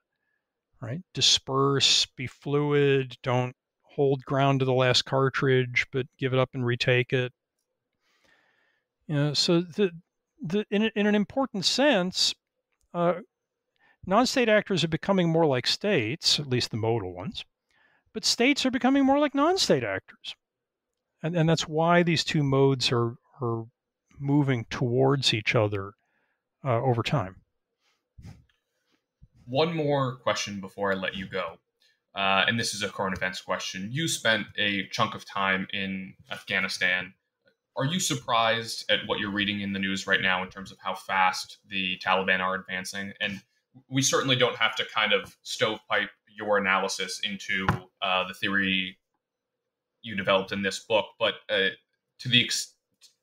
right? Disperse, be fluid, don't hold ground to the last cartridge, but give it up and retake it. You know, so the, the in, in an important sense, uh, non-state actors are becoming more like states, at least the modal ones, but states are becoming more like non-state actors. And, and that's why these two modes are, are moving towards each other uh, over time. One more question before I let you go. Uh, and this is a current events question. You spent a chunk of time in Afghanistan. Are you surprised at what you're reading in the news right now in terms of how fast the Taliban are advancing? And we certainly don't have to kind of stovepipe your analysis into uh, the theory you developed in this book, but uh, to the ex-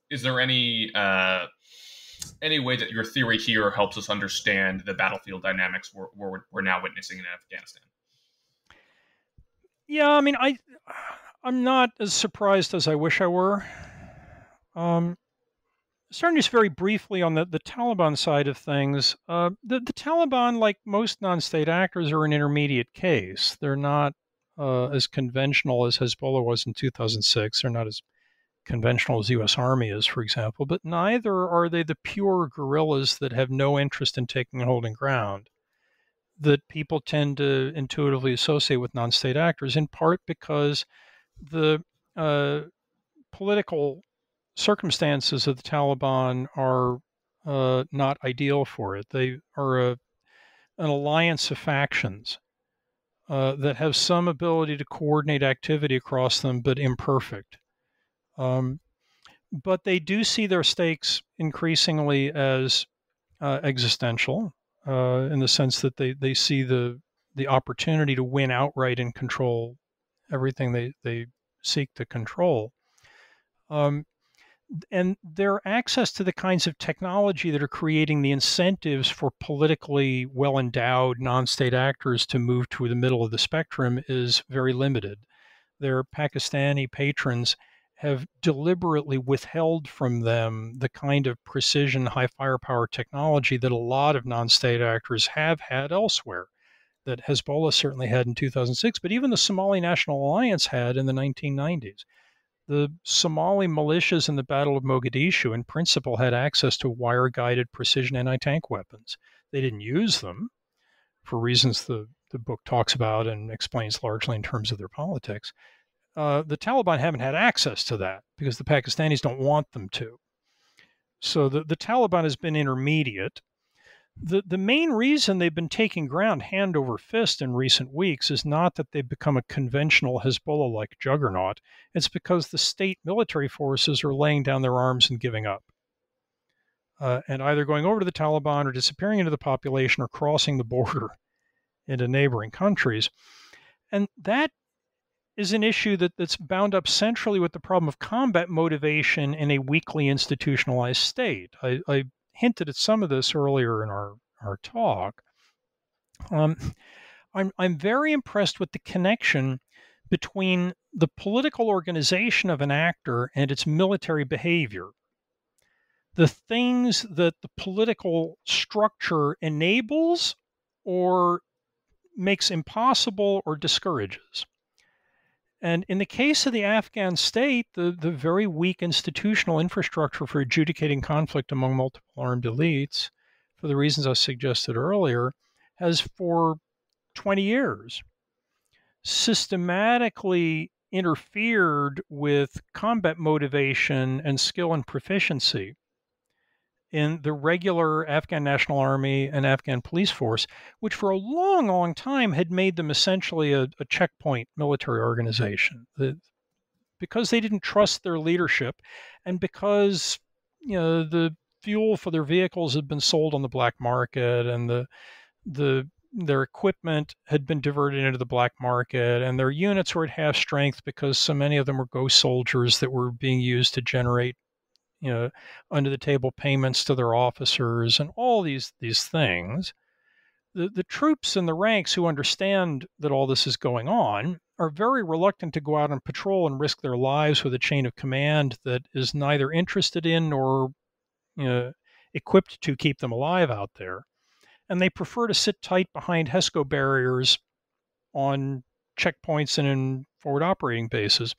is there any uh, any way that your theory here helps us understand the battlefield dynamics we're, we're, we're now witnessing in Afghanistan? Yeah, I mean, I I'm not as surprised as I wish I were. Um, starting just very briefly on the, the Taliban side of things, uh, the, the Taliban, like most non state actors, are an intermediate case. They're not uh, as conventional as Hezbollah was in 2006. They're not as conventional as the U.S. Army is, for example, but neither are they the pure guerrillas that have no interest in taking and holding ground that people tend to intuitively associate with non state actors, in part because the uh, political circumstances of the Taliban are uh, not ideal for it. They are a, an alliance of factions uh, that have some ability to coordinate activity across them, but imperfect. Um, but they do see their stakes increasingly as uh, existential, uh, in the sense that they, they see the the opportunity to win outright and control everything they, they seek to control. Um, and their access to the kinds of technology that are creating the incentives for politically well endowed non state actors to move to the middle of the spectrum is very limited. Their Pakistani patrons have deliberately withheld from them the kind of precision, high firepower technology that a lot of non state actors have had elsewhere, that Hezbollah certainly had in 2006, but even the Somali National Alliance had in the 1990s the Somali militias in the Battle of Mogadishu, in principle, had access to wire guided precision anti tank weapons. They didn't use them for reasons the, the book talks about and explains largely in terms of their politics. Uh, the Taliban haven't had access to that because the Pakistanis don't want them to. So the, the Taliban has been intermediate the, the main reason they've been taking ground hand over fist in recent weeks is not that they've become a conventional Hezbollah like juggernaut. It's because the state military forces are laying down their arms and giving up. Uh, and either going over to the Taliban or disappearing into the population or crossing the border into neighboring countries. And that is an issue that, that's bound up centrally with the problem of combat motivation in a weakly institutionalized state. I, I hinted at some of this earlier in our, our talk. Um, I'm, I'm very impressed with the connection between the political organization of an actor and its military behavior. The things that the political structure enables or makes impossible or discourages. And in the case of the Afghan state, the, the very weak institutional infrastructure for adjudicating conflict among multiple armed elites, for the reasons I suggested earlier, has for 20 years systematically interfered with combat motivation and skill and proficiency in the regular Afghan National Army and Afghan police force, which for a long, long time had made them essentially a, a checkpoint military organization. The, because they didn't trust their leadership and because you know the fuel for their vehicles had been sold on the black market and the the their equipment had been diverted into the black market and their units were at half strength because so many of them were ghost soldiers that were being used to generate you know, under the table payments to their officers and all these these things. The, the troops in the ranks who understand that all this is going on are very reluctant to go out on patrol and risk their lives with a chain of command that is neither interested in nor you know, equipped to keep them alive out there. And they prefer to sit tight behind HESCO barriers on checkpoints and in forward operating bases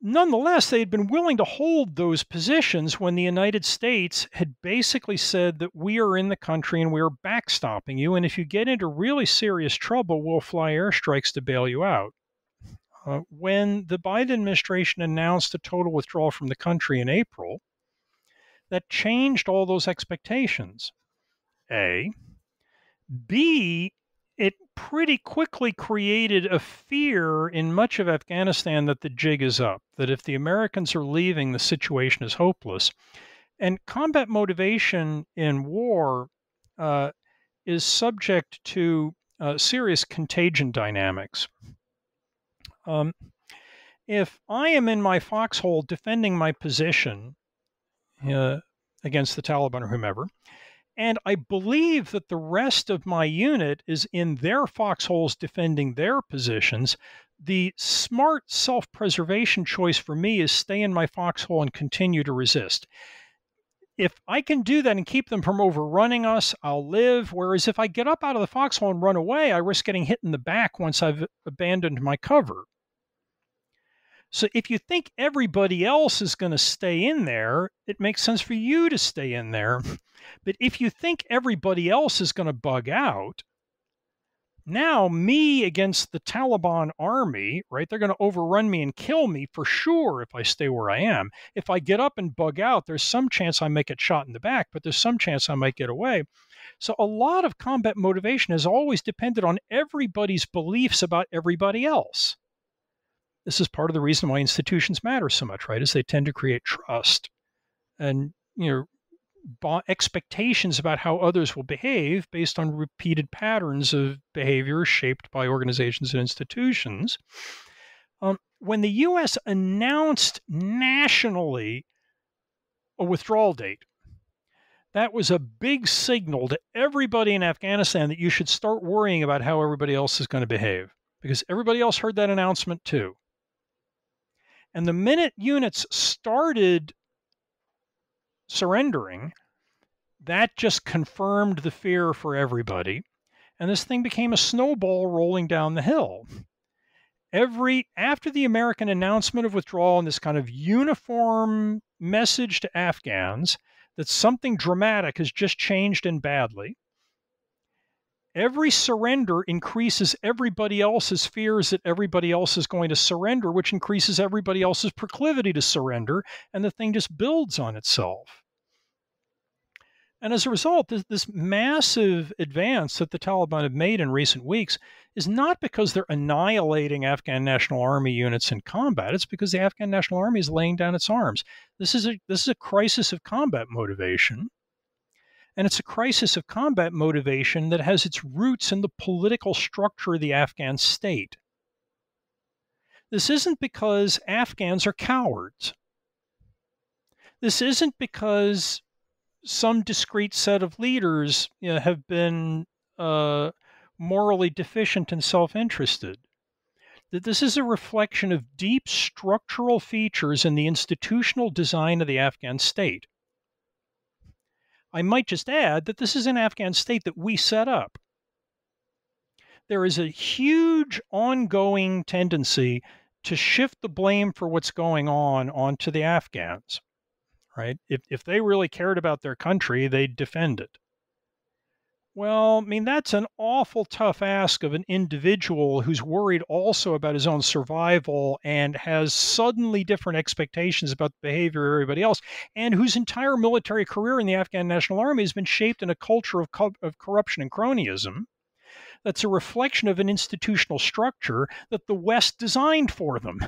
nonetheless, they had been willing to hold those positions when the United States had basically said that we are in the country and we are backstopping you. And if you get into really serious trouble, we'll fly airstrikes to bail you out. Uh, when the Biden administration announced a total withdrawal from the country in April, that changed all those expectations. A. B, pretty quickly created a fear in much of Afghanistan that the jig is up, that if the Americans are leaving, the situation is hopeless. And combat motivation in war uh, is subject to uh, serious contagion dynamics. Um, if I am in my foxhole defending my position uh, against the Taliban or whomever, and I believe that the rest of my unit is in their foxholes defending their positions. The smart self preservation choice for me is stay in my foxhole and continue to resist. If I can do that and keep them from overrunning us, I'll live. Whereas if I get up out of the foxhole and run away, I risk getting hit in the back once I've abandoned my cover. So if you think everybody else is going to stay in there, it makes sense for you to stay in there. But if you think everybody else is going to bug out, now me against the Taliban army, right? They're going to overrun me and kill me for sure if I stay where I am. If I get up and bug out, there's some chance I might get shot in the back, but there's some chance I might get away. So a lot of combat motivation has always depended on everybody's beliefs about everybody else this is part of the reason why institutions matter so much, right? Is they tend to create trust and you know expectations about how others will behave based on repeated patterns of behavior shaped by organizations and institutions. Um, when the U.S. announced nationally a withdrawal date, that was a big signal to everybody in Afghanistan that you should start worrying about how everybody else is going to behave because everybody else heard that announcement too. And the minute units started surrendering, that just confirmed the fear for everybody. And this thing became a snowball rolling down the hill. every after the American announcement of withdrawal and this kind of uniform message to Afghans that something dramatic has just changed and badly, every surrender increases everybody else's fears that everybody else is going to surrender, which increases everybody else's proclivity to surrender, and the thing just builds on itself. And as a result, this, this, massive advance that the Taliban have made in recent weeks is not because they're annihilating Afghan National Army units in combat. It's because the Afghan National Army is laying down its arms. This is a this is a crisis of combat motivation. And it's a crisis of combat motivation that has its roots in the political structure of the Afghan state. This isn't because Afghans are cowards. This isn't because some discrete set of leaders you know, have been uh, morally deficient and self interested. That this is a reflection of deep structural features in the institutional design of the Afghan state. I might just add that this is an Afghan state that we set up. There is a huge ongoing tendency to shift the blame for what's going on onto the Afghans right? If, if they really cared about their country, they'd defend it. Well, I mean, that's an awful tough ask of an individual who's worried also about his own survival and has suddenly different expectations about the behavior of everybody else, and whose entire military career in the Afghan National Army has been shaped in a culture of, co- of corruption and cronyism. That's a reflection of an institutional structure that the West designed for them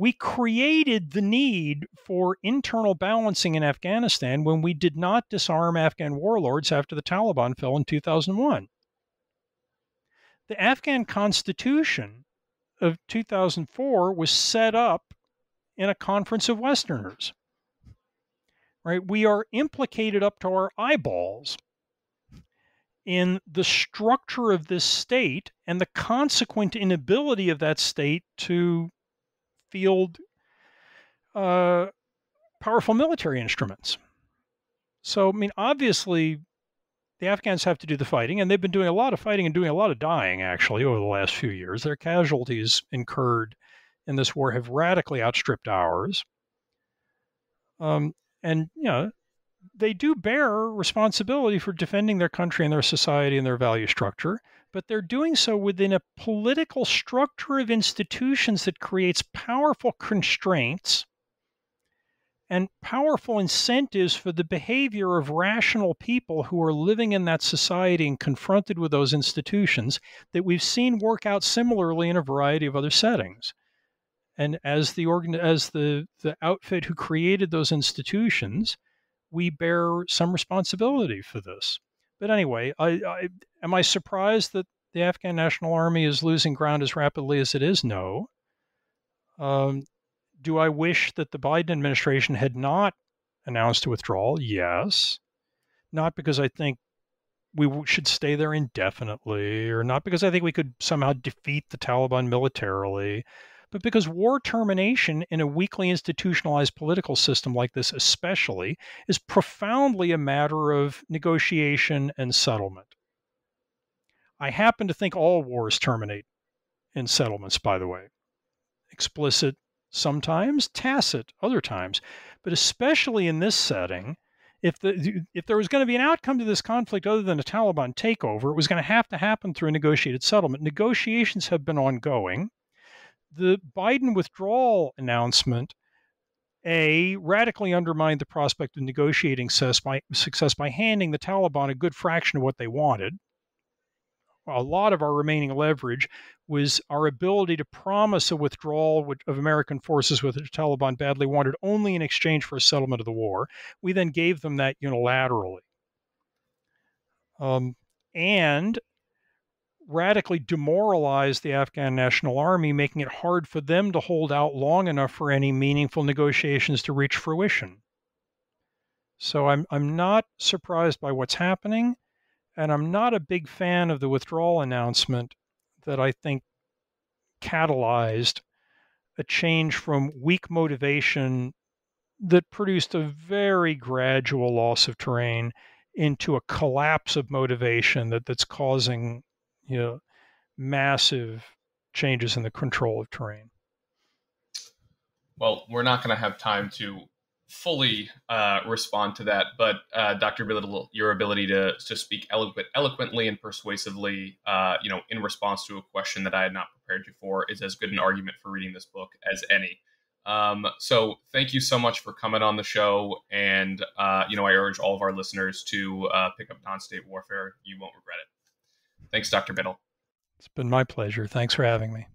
we created the need for internal balancing in Afghanistan when we did not disarm Afghan warlords after the Taliban fell in 2001. The Afghan constitution of 2004 was set up in a conference of Westerners. Right? We are implicated up to our eyeballs in the structure of this state and the consequent inability of that state to field uh, powerful military instruments. So, I mean, obviously, the Afghans have to do the fighting, and they've been doing a lot of fighting and doing a lot of dying, actually, over the last few years. Their casualties incurred in this war have radically outstripped ours. Um, and, you know, they do bear responsibility for defending their country and their society and their value structure but they're doing so within a political structure of institutions that creates powerful constraints and powerful incentives for the behavior of rational people who are living in that society and confronted with those institutions that we've seen work out similarly in a variety of other settings. And as the organ as the, the outfit who created those institutions, we bear some responsibility for this. But anyway, I, I, am I surprised that the Afghan National Army is losing ground as rapidly as it is? No. Um, do I wish that the Biden administration had not announced a withdrawal? Yes. Not because I think we should stay there indefinitely, or not because I think we could somehow defeat the Taliban militarily, but because war termination in a weakly institutionalized political system like this, especially, is profoundly a matter of negotiation and settlement. I happen to think all wars terminate in settlements, by the way. Explicit sometimes, tacit other times. But especially in this setting, if the if there was going to be an outcome to this conflict other than a Taliban takeover, it was going to have to happen through a negotiated settlement. Negotiations have been ongoing the Biden withdrawal announcement a radically undermined the prospect of negotiating success by, success by handing the Taliban a good fraction of what they wanted. A lot of our remaining leverage was our ability to promise a withdrawal of American forces which the Taliban badly wanted only in exchange for a settlement of the war. We then gave them that unilaterally. Um, and radically demoralized the Afghan National Army, making it hard for them to hold out long enough for any meaningful negotiations to reach fruition. So I'm, I'm not surprised by what's happening, and I'm not a big fan of the withdrawal announcement that I think catalyzed a change from weak motivation that produced a very gradual loss of terrain into a collapse of motivation that, that's causing you know, massive changes in the control of terrain. Well, we're not going to have time to fully uh, respond to that, but uh, Dr. Biddle, your ability to to speak eloquent, eloquently and persuasively, uh, you know, in response to a question that I had not prepared you for, is as good an argument for reading this book as any. Um, so thank you so much for coming on the show, and uh, you know, I urge all of our listeners to uh, pick up Non-State Warfare. You won't regret it. Thanks, Dr. Biddle. It's been my pleasure. Thanks for having me.